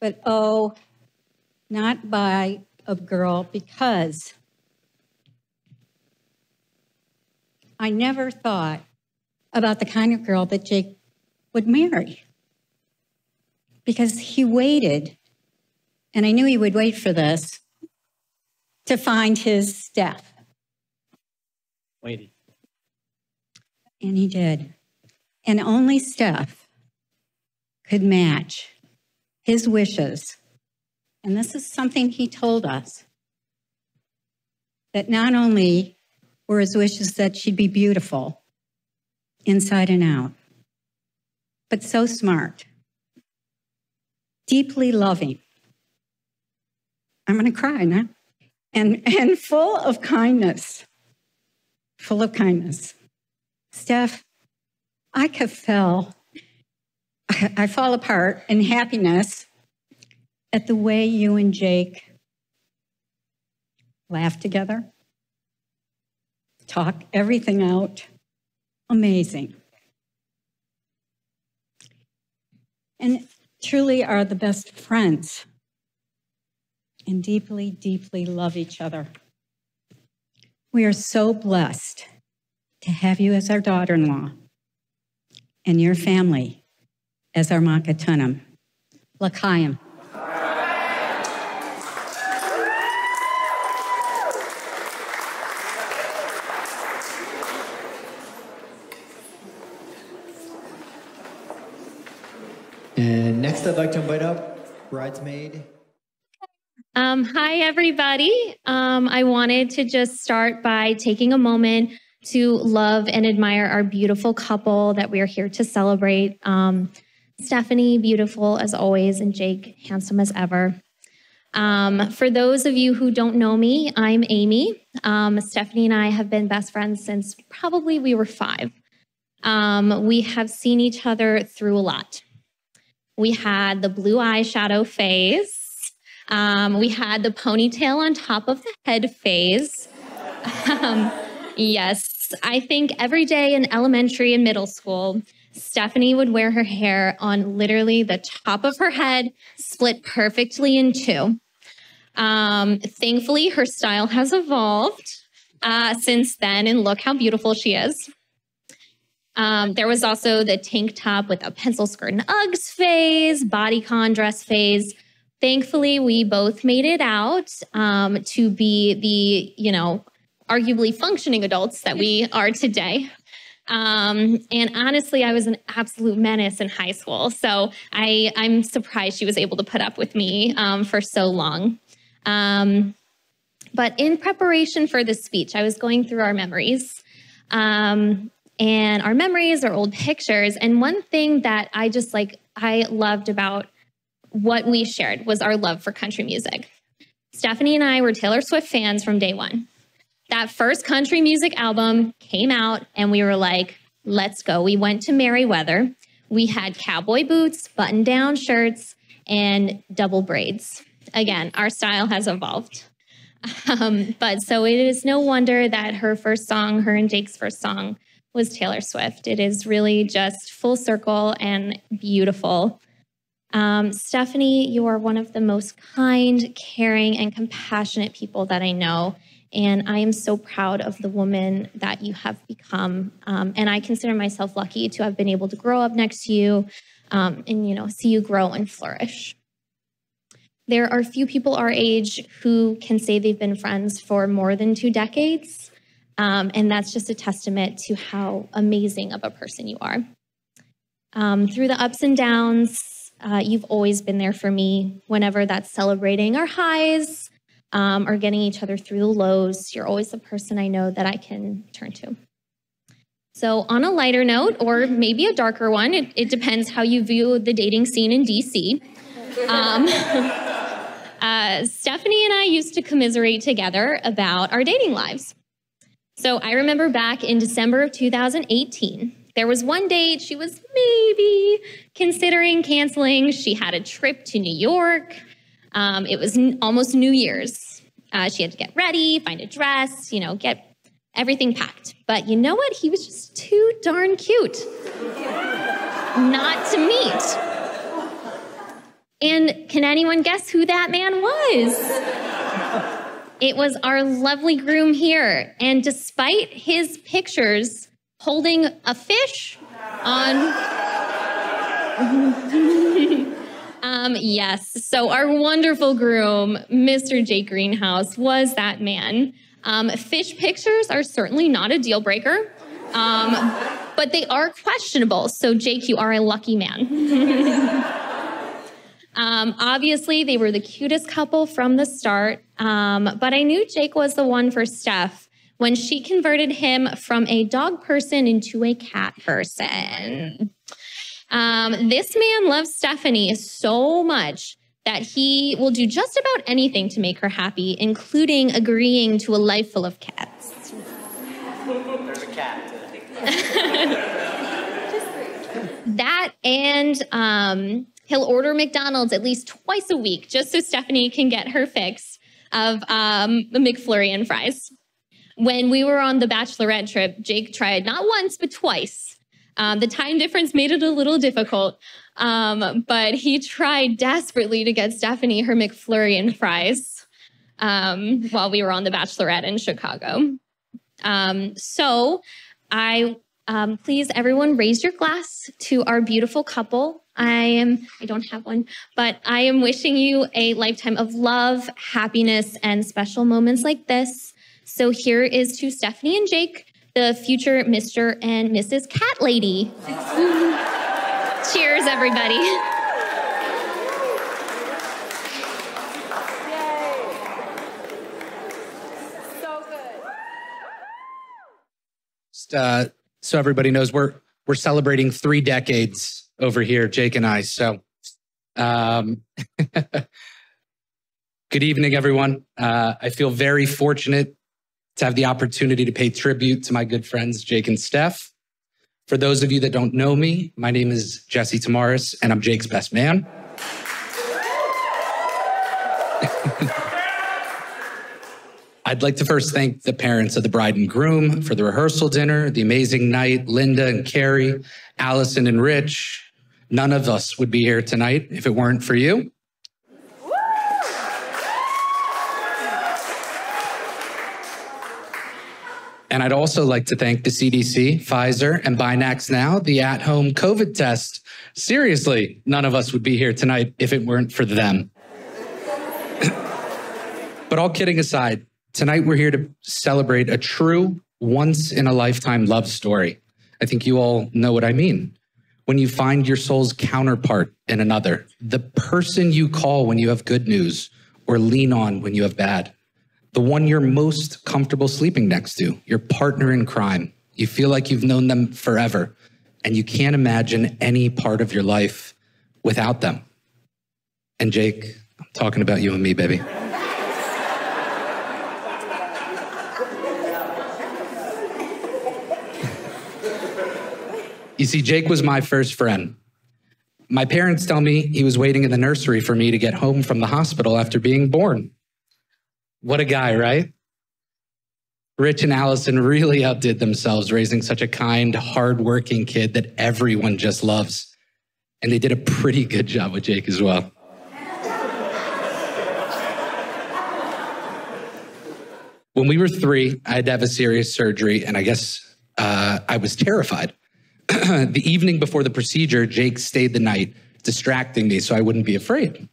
But oh, not by a girl because I never thought about the kind of girl that Jake would marry. Because he waited, and I knew he would wait for this, to find his Steph. Waiting. And he did. And only Steph could match his wishes. And this is something he told us that not only were his wishes that she'd be beautiful inside and out, but so smart, deeply loving. I'm going to cry now. And, and full of kindness. Full of kindness. Steph, I could fell. I, I fall apart in happiness at the way you and Jake laugh together, talk everything out. Amazing. And truly are the best friends and deeply, deeply love each other. We are so blessed to have you as our daughter in law and your family as our machatunim. L'chaim. And next, I'd like to invite up bridesmaid. Um, hi, everybody. Um, I wanted to just start by taking a moment to love and admire our beautiful couple that we are here to celebrate. Um, Stephanie, beautiful as always, and Jake, handsome as ever. Um, for those of you who don't know me, I'm Amy. Um, Stephanie and I have been best friends since probably we were five. Um, we have seen each other through a lot. We had the blue eyeshadow phase. Um, we had the ponytail on top of the head phase. Um, yes, I think every day in elementary and middle school, Stephanie would wear her hair on literally the top of her head, split perfectly in two. Um, thankfully, her style has evolved uh, since then, and look how beautiful she is. Um, there was also the tank top with a pencil skirt and Uggs phase, bodycon dress phase. Thankfully, we both made it out um, to be the, you know, arguably functioning adults that we are today. Um, and honestly, I was an absolute menace in high school. So I, I'm surprised she was able to put up with me um, for so long. Um, but in preparation for this speech, I was going through our memories. Um, and our memories, are old pictures. And one thing that I just like, I loved about what we shared was our love for country music. Stephanie and I were Taylor Swift fans from day one. That first country music album came out, and we were like, let's go. We went to Merriweather. We had cowboy boots, button down shirts, and double braids. Again, our style has evolved. Um, but so it is no wonder that her first song, her and Jake's first song, was Taylor Swift. It is really just full circle and beautiful. Um, Stephanie, you are one of the most kind, caring, and compassionate people that I know. And I am so proud of the woman that you have become. Um, and I consider myself lucky to have been able to grow up next to you um, and, you know, see you grow and flourish. There are few people our age who can say they've been friends for more than two decades. Um, and that's just a testament to how amazing of a person you are. Um, through the ups and downs, uh, you've always been there for me whenever that's celebrating our highs um, or getting each other through the lows. You're always the person I know that I can turn to. So, on a lighter note, or maybe a darker one, it, it depends how you view the dating scene in DC. Um, uh, Stephanie and I used to commiserate together about our dating lives. So I remember back in December of 2018, there was one date she was maybe considering canceling. She had a trip to New York. Um, it was almost New Year's. Uh, she had to get ready, find a dress, you know, get everything packed. But you know what? He was just too darn cute not to meet. And can anyone guess who that man was? It was our lovely groom here. And despite his pictures holding a fish on. um, yes, so our wonderful groom, Mr. Jake Greenhouse, was that man. Um, fish pictures are certainly not a deal breaker, um, but they are questionable. So, Jake, you are a lucky man. Um, obviously, they were the cutest couple from the start, um, but I knew Jake was the one for Steph when she converted him from a dog person into a cat person. Um, this man loves Stephanie so much that he will do just about anything to make her happy, including agreeing to a life full of cats. There's a cat. that and um, he'll order McDonald's at least twice a week just so Stephanie can get her fix of um, McFlurry and fries. When we were on the bachelorette trip, Jake tried not once, but twice. Um, the time difference made it a little difficult, um, but he tried desperately to get Stephanie her McFlurry and fries um, while we were on the bachelorette in Chicago. Um, so I um, please, everyone, raise your glass to our beautiful couple. I am, I don't have one, but I am wishing you a lifetime of love, happiness, and special moments like this. So here is to Stephanie and Jake, the future Mr. and Mrs. Cat Lady. Cheers, everybody. Uh, so everybody knows we're we're celebrating three decades over here, Jake and I. So, um, good evening, everyone. Uh, I feel very fortunate to have the opportunity to pay tribute to my good friends Jake and Steph. For those of you that don't know me, my name is Jesse Tamaris, and I'm Jake's best man. I'd like to first thank the parents of the bride and groom for the rehearsal dinner, the amazing night, Linda and Carrie, Allison and Rich. None of us would be here tonight if it weren't for you. And I'd also like to thank the CDC, Pfizer, and BinaxNOW, the at home COVID test. Seriously, none of us would be here tonight if it weren't for them. but all kidding aside, tonight we're here to celebrate a true once in a lifetime love story. I think you all know what I mean. When you find your soul's counterpart in another, the person you call when you have good news or lean on when you have bad the one you're most comfortable sleeping next to, your partner in crime. You feel like you've known them forever, and you can't imagine any part of your life without them. And Jake, I'm talking about you and me, baby. You see, Jake was my first friend. My parents tell me he was waiting in the nursery for me to get home from the hospital after being born. What a guy, right? Rich and Allison really outdid themselves raising such a kind, hardworking kid that everyone just loves. And they did a pretty good job with Jake as well. When we were three, I had to have a serious surgery, and I guess uh, I was terrified. the evening before the procedure, Jake stayed the night, distracting me so I wouldn't be afraid.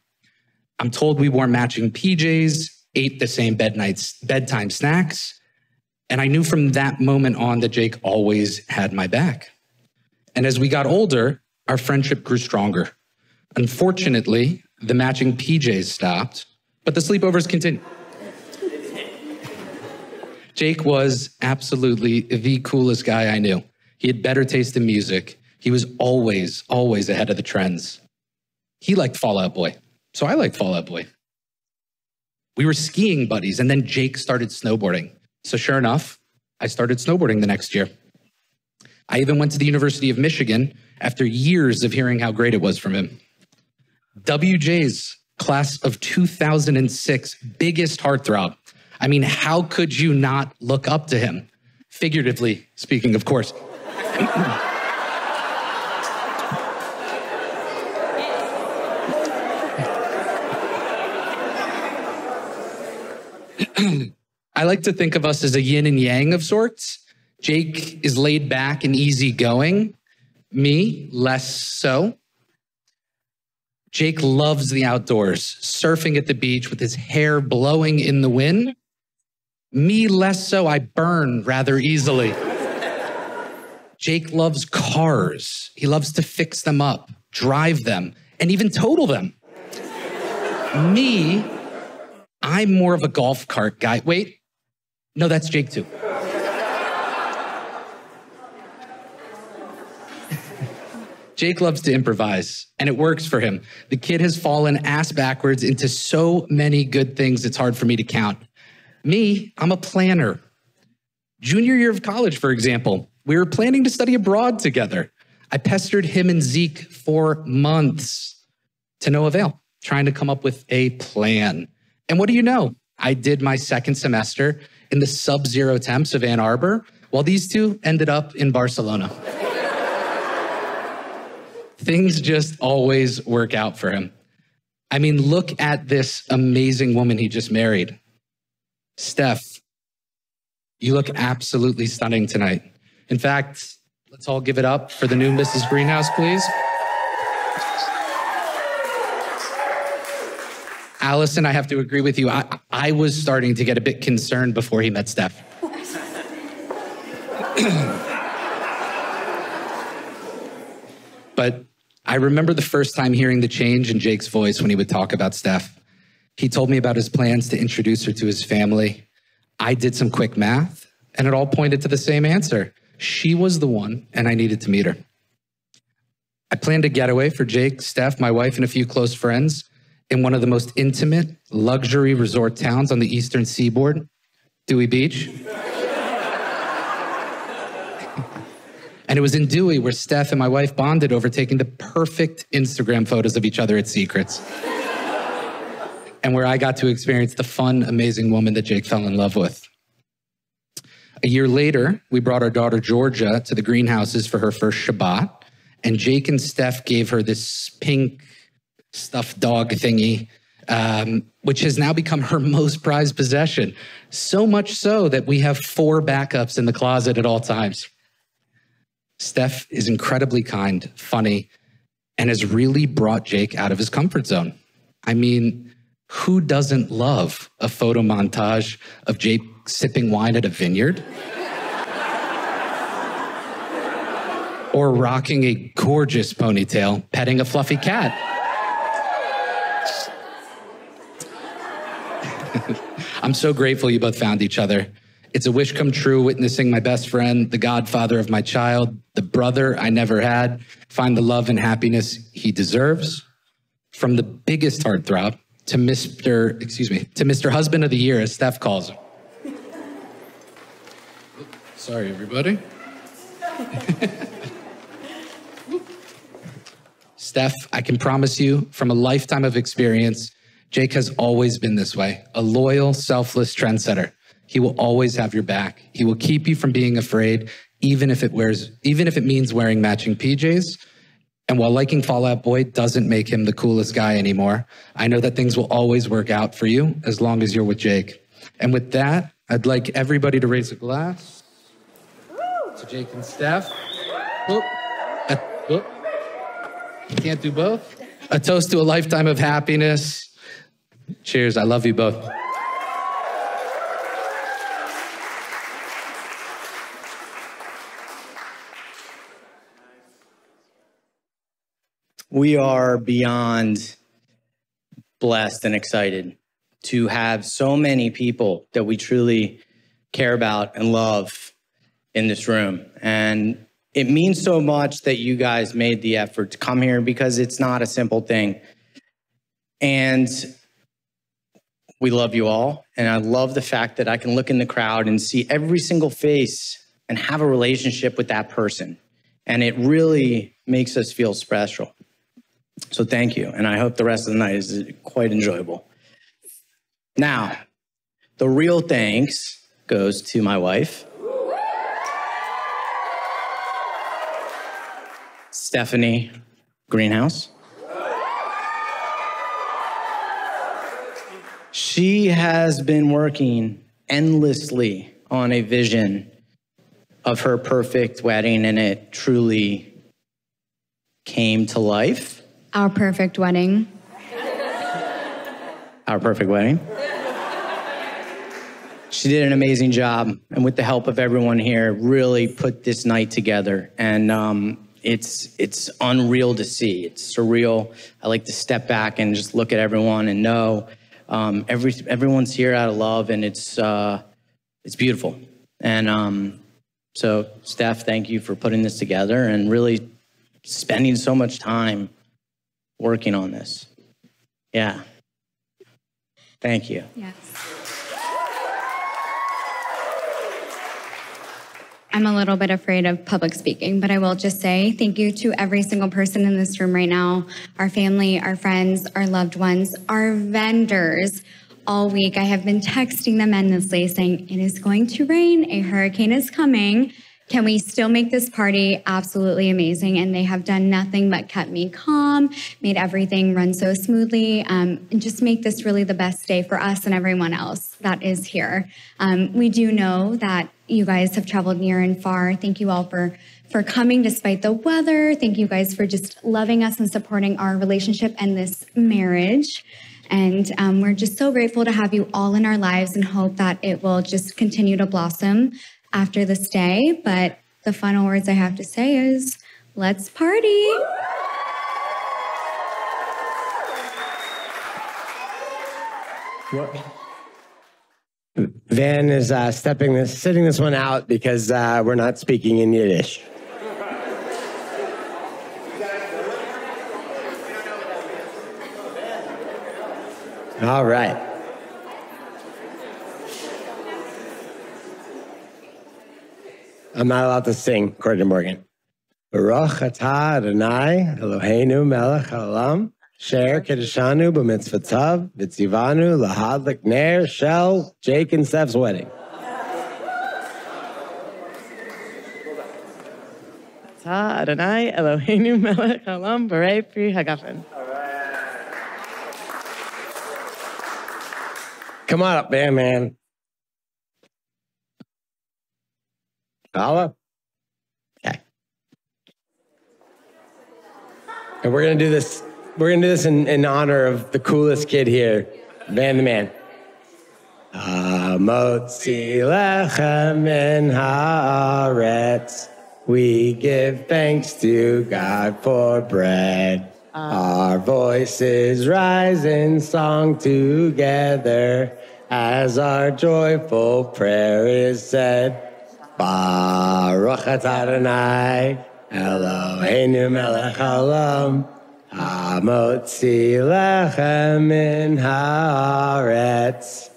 I'm told we wore matching PJs, ate the same bed nights, bedtime snacks. And I knew from that moment on that Jake always had my back. And as we got older, our friendship grew stronger. Unfortunately, the matching PJs stopped, but the sleepovers continued. Jake was absolutely the coolest guy I knew. He had better taste in music. He was always, always ahead of the trends. He liked Fall Out Boy, so I liked Fall Out Boy. We were skiing buddies, and then Jake started snowboarding. So, sure enough, I started snowboarding the next year. I even went to the University of Michigan after years of hearing how great it was from him. WJ's class of 2006 biggest heartthrob. I mean, how could you not look up to him? Figuratively speaking, of course. I like to think of us as a yin and yang of sorts. Jake is laid back and easygoing. Me, less so. Jake loves the outdoors, surfing at the beach with his hair blowing in the wind. Me, less so. I burn rather easily. Jake loves cars. He loves to fix them up, drive them, and even total them. Me, I'm more of a golf cart guy. Wait, no, that's Jake too. Jake loves to improvise, and it works for him. The kid has fallen ass backwards into so many good things it's hard for me to count. Me, I'm a planner. Junior year of college, for example, we were planning to study abroad together. I pestered him and Zeke for months to no avail, trying to come up with a plan. And what do you know? I did my second semester in the sub zero temps of Ann Arbor, while these two ended up in Barcelona. Things just always work out for him. I mean, look at this amazing woman he just married. Steph, you look absolutely stunning tonight. In fact, let's all give it up for the new Mrs. Greenhouse, please. Allison, I have to agree with you. I, I was starting to get a bit concerned before he met Steph. but I remember the first time hearing the change in Jake's voice when he would talk about Steph. He told me about his plans to introduce her to his family. I did some quick math, and it all pointed to the same answer. She was the one, and I needed to meet her. I planned a getaway for Jake, Steph, my wife, and a few close friends in one of the most intimate luxury resort towns on the eastern seaboard, Dewey Beach. And it was in Dewey where Steph and my wife bonded over taking the perfect Instagram photos of each other at Secrets. and where I got to experience the fun, amazing woman that Jake fell in love with. A year later, we brought our daughter Georgia to the Greenhouses for her first Shabbat, and Jake and Steph gave her this pink stuffed dog thingy, um, which has now become her most prized possession. So much so that we have four backups in the closet at all times. Steph is incredibly kind, funny, and has really brought Jake out of his comfort zone. I mean, who doesn't love a photo montage of Jake sipping wine at a vineyard? or rocking a gorgeous ponytail, petting a fluffy cat? I'm so grateful you both found each other. It's a wish come true witnessing my best friend, the godfather of my child, the brother I never had, find the love and happiness he deserves. From the biggest heartthrob to Mr. excuse me, to Mr. Husband of the Year, as Steph calls him. Sorry, everybody. Steph, I can promise you from a lifetime of experience, Jake has always been this way a loyal, selfless trendsetter. He will always have your back. He will keep you from being afraid, even if it wears, even if it means wearing matching PJs. And while liking Fall Out Boy doesn't make him the coolest guy anymore, I know that things will always work out for you as long as you're with Jake. And with that, I'd like everybody to raise a glass to Jake and Steph. Whoop. You can't do both. A toast to a lifetime of happiness. Cheers. I love you both. We are beyond blessed and excited to have so many people that we truly care about and love in this room. And it means so much that you guys made the effort to come here because it's not a simple thing. And we love you all. And I love the fact that I can look in the crowd and see every single face and have a relationship with that person. And it really makes us feel special. So thank you. And I hope the rest of the night is quite enjoyable. Now, the real thanks goes to my wife, Stephanie Greenhouse. She has been working endlessly on a vision of her perfect wedding, and it truly came to life. Our perfect wedding. Our perfect wedding. She did an amazing job, and with the help of everyone here, really put this night together. And um, it's it's unreal to see. It's surreal. I like to step back and just look at everyone and know um, every everyone's here out of love, and it's uh, it's beautiful. And um, so, Steph, thank you for putting this together and really spending so much time working on this. Yeah. Thank you. Yes. I'm a little bit afraid of public speaking, but I will just say thank you to every single person in this room right now our family, our friends, our loved ones, our vendors. All week, I have been texting them endlessly saying, It is going to rain, a hurricane is coming. Can we still make this party absolutely amazing? And they have done nothing but kept me calm, made everything run so smoothly, um, and just make this really the best day for us and everyone else that is here. Um, we do know that you guys have traveled near and far. Thank you all for for coming despite the weather. Thank you guys for just loving us and supporting our relationship and this marriage. And um, we're just so grateful to have you all in our lives and hope that it will just continue to blossom after this day. But the final words I have to say is let's party. What? Van is uh, stepping this, sitting this one out because uh, we're not speaking in Yiddish. All right. I'm not allowed to sing, according to Morgan. Baruch atah Adonai Eloheinu melech haolam Sher Kiddushanu b'mitzvotav v'tzivanu lahadlik ner shel Jake and Steph's wedding. Ta Adonai Eloheinu melech haolam b'rei pri hagafen. Come on up there, man. Holla. Okay. And we're gonna do this. We're gonna do this in, in honor of the coolest kid here, Van the Man. Hamotzi lechem in haaretz. We give thanks to God for bread. Our voices rise in song together as our joyful prayer is said. Baruch Adonai Eloheinu melech lechem haaretz.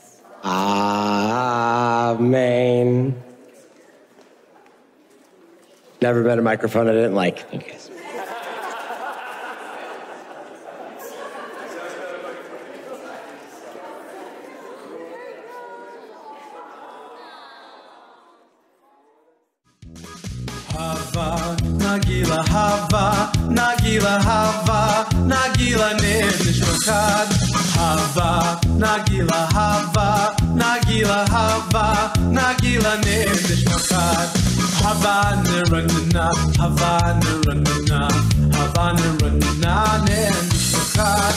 Amen. Never met a microphone I didn't like. Nagila Hava, Nagila Hava, Nagila Nishmakad. Hava, Nagila Hava, Nagila Hava, Nagila Nishmakad. Hava Nirandana, Hava Nirandana, Hava Nirandana Nishmakad.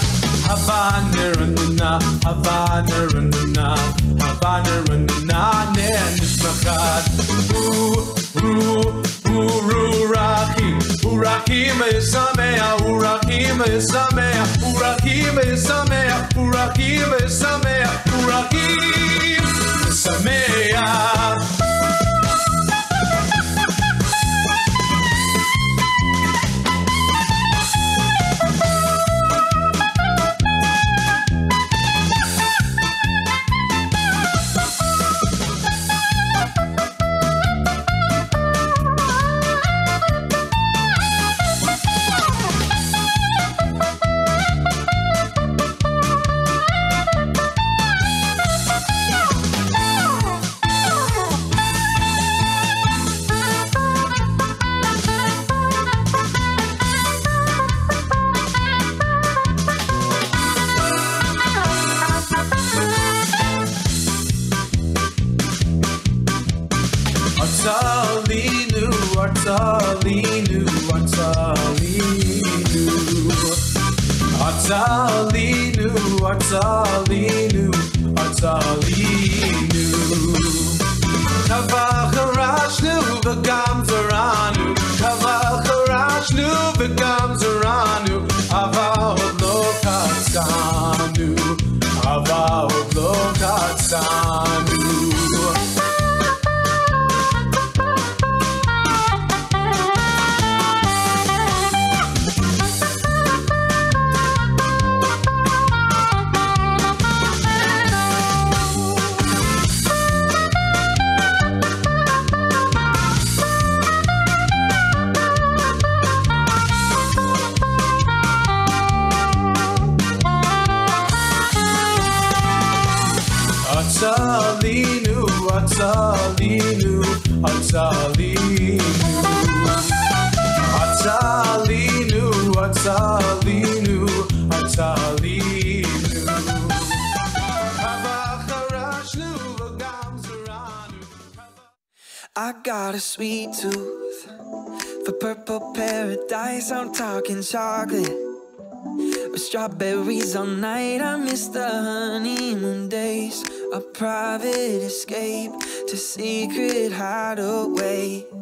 Hava Nirandana, Hava Nirandana, Hava Nirandana Nishmakad. Urahim Isamea, Urahim Isamea, Urahim Isamea, Urahim Isamea, Urahim Isamea. Artalinu, to secret hideaways.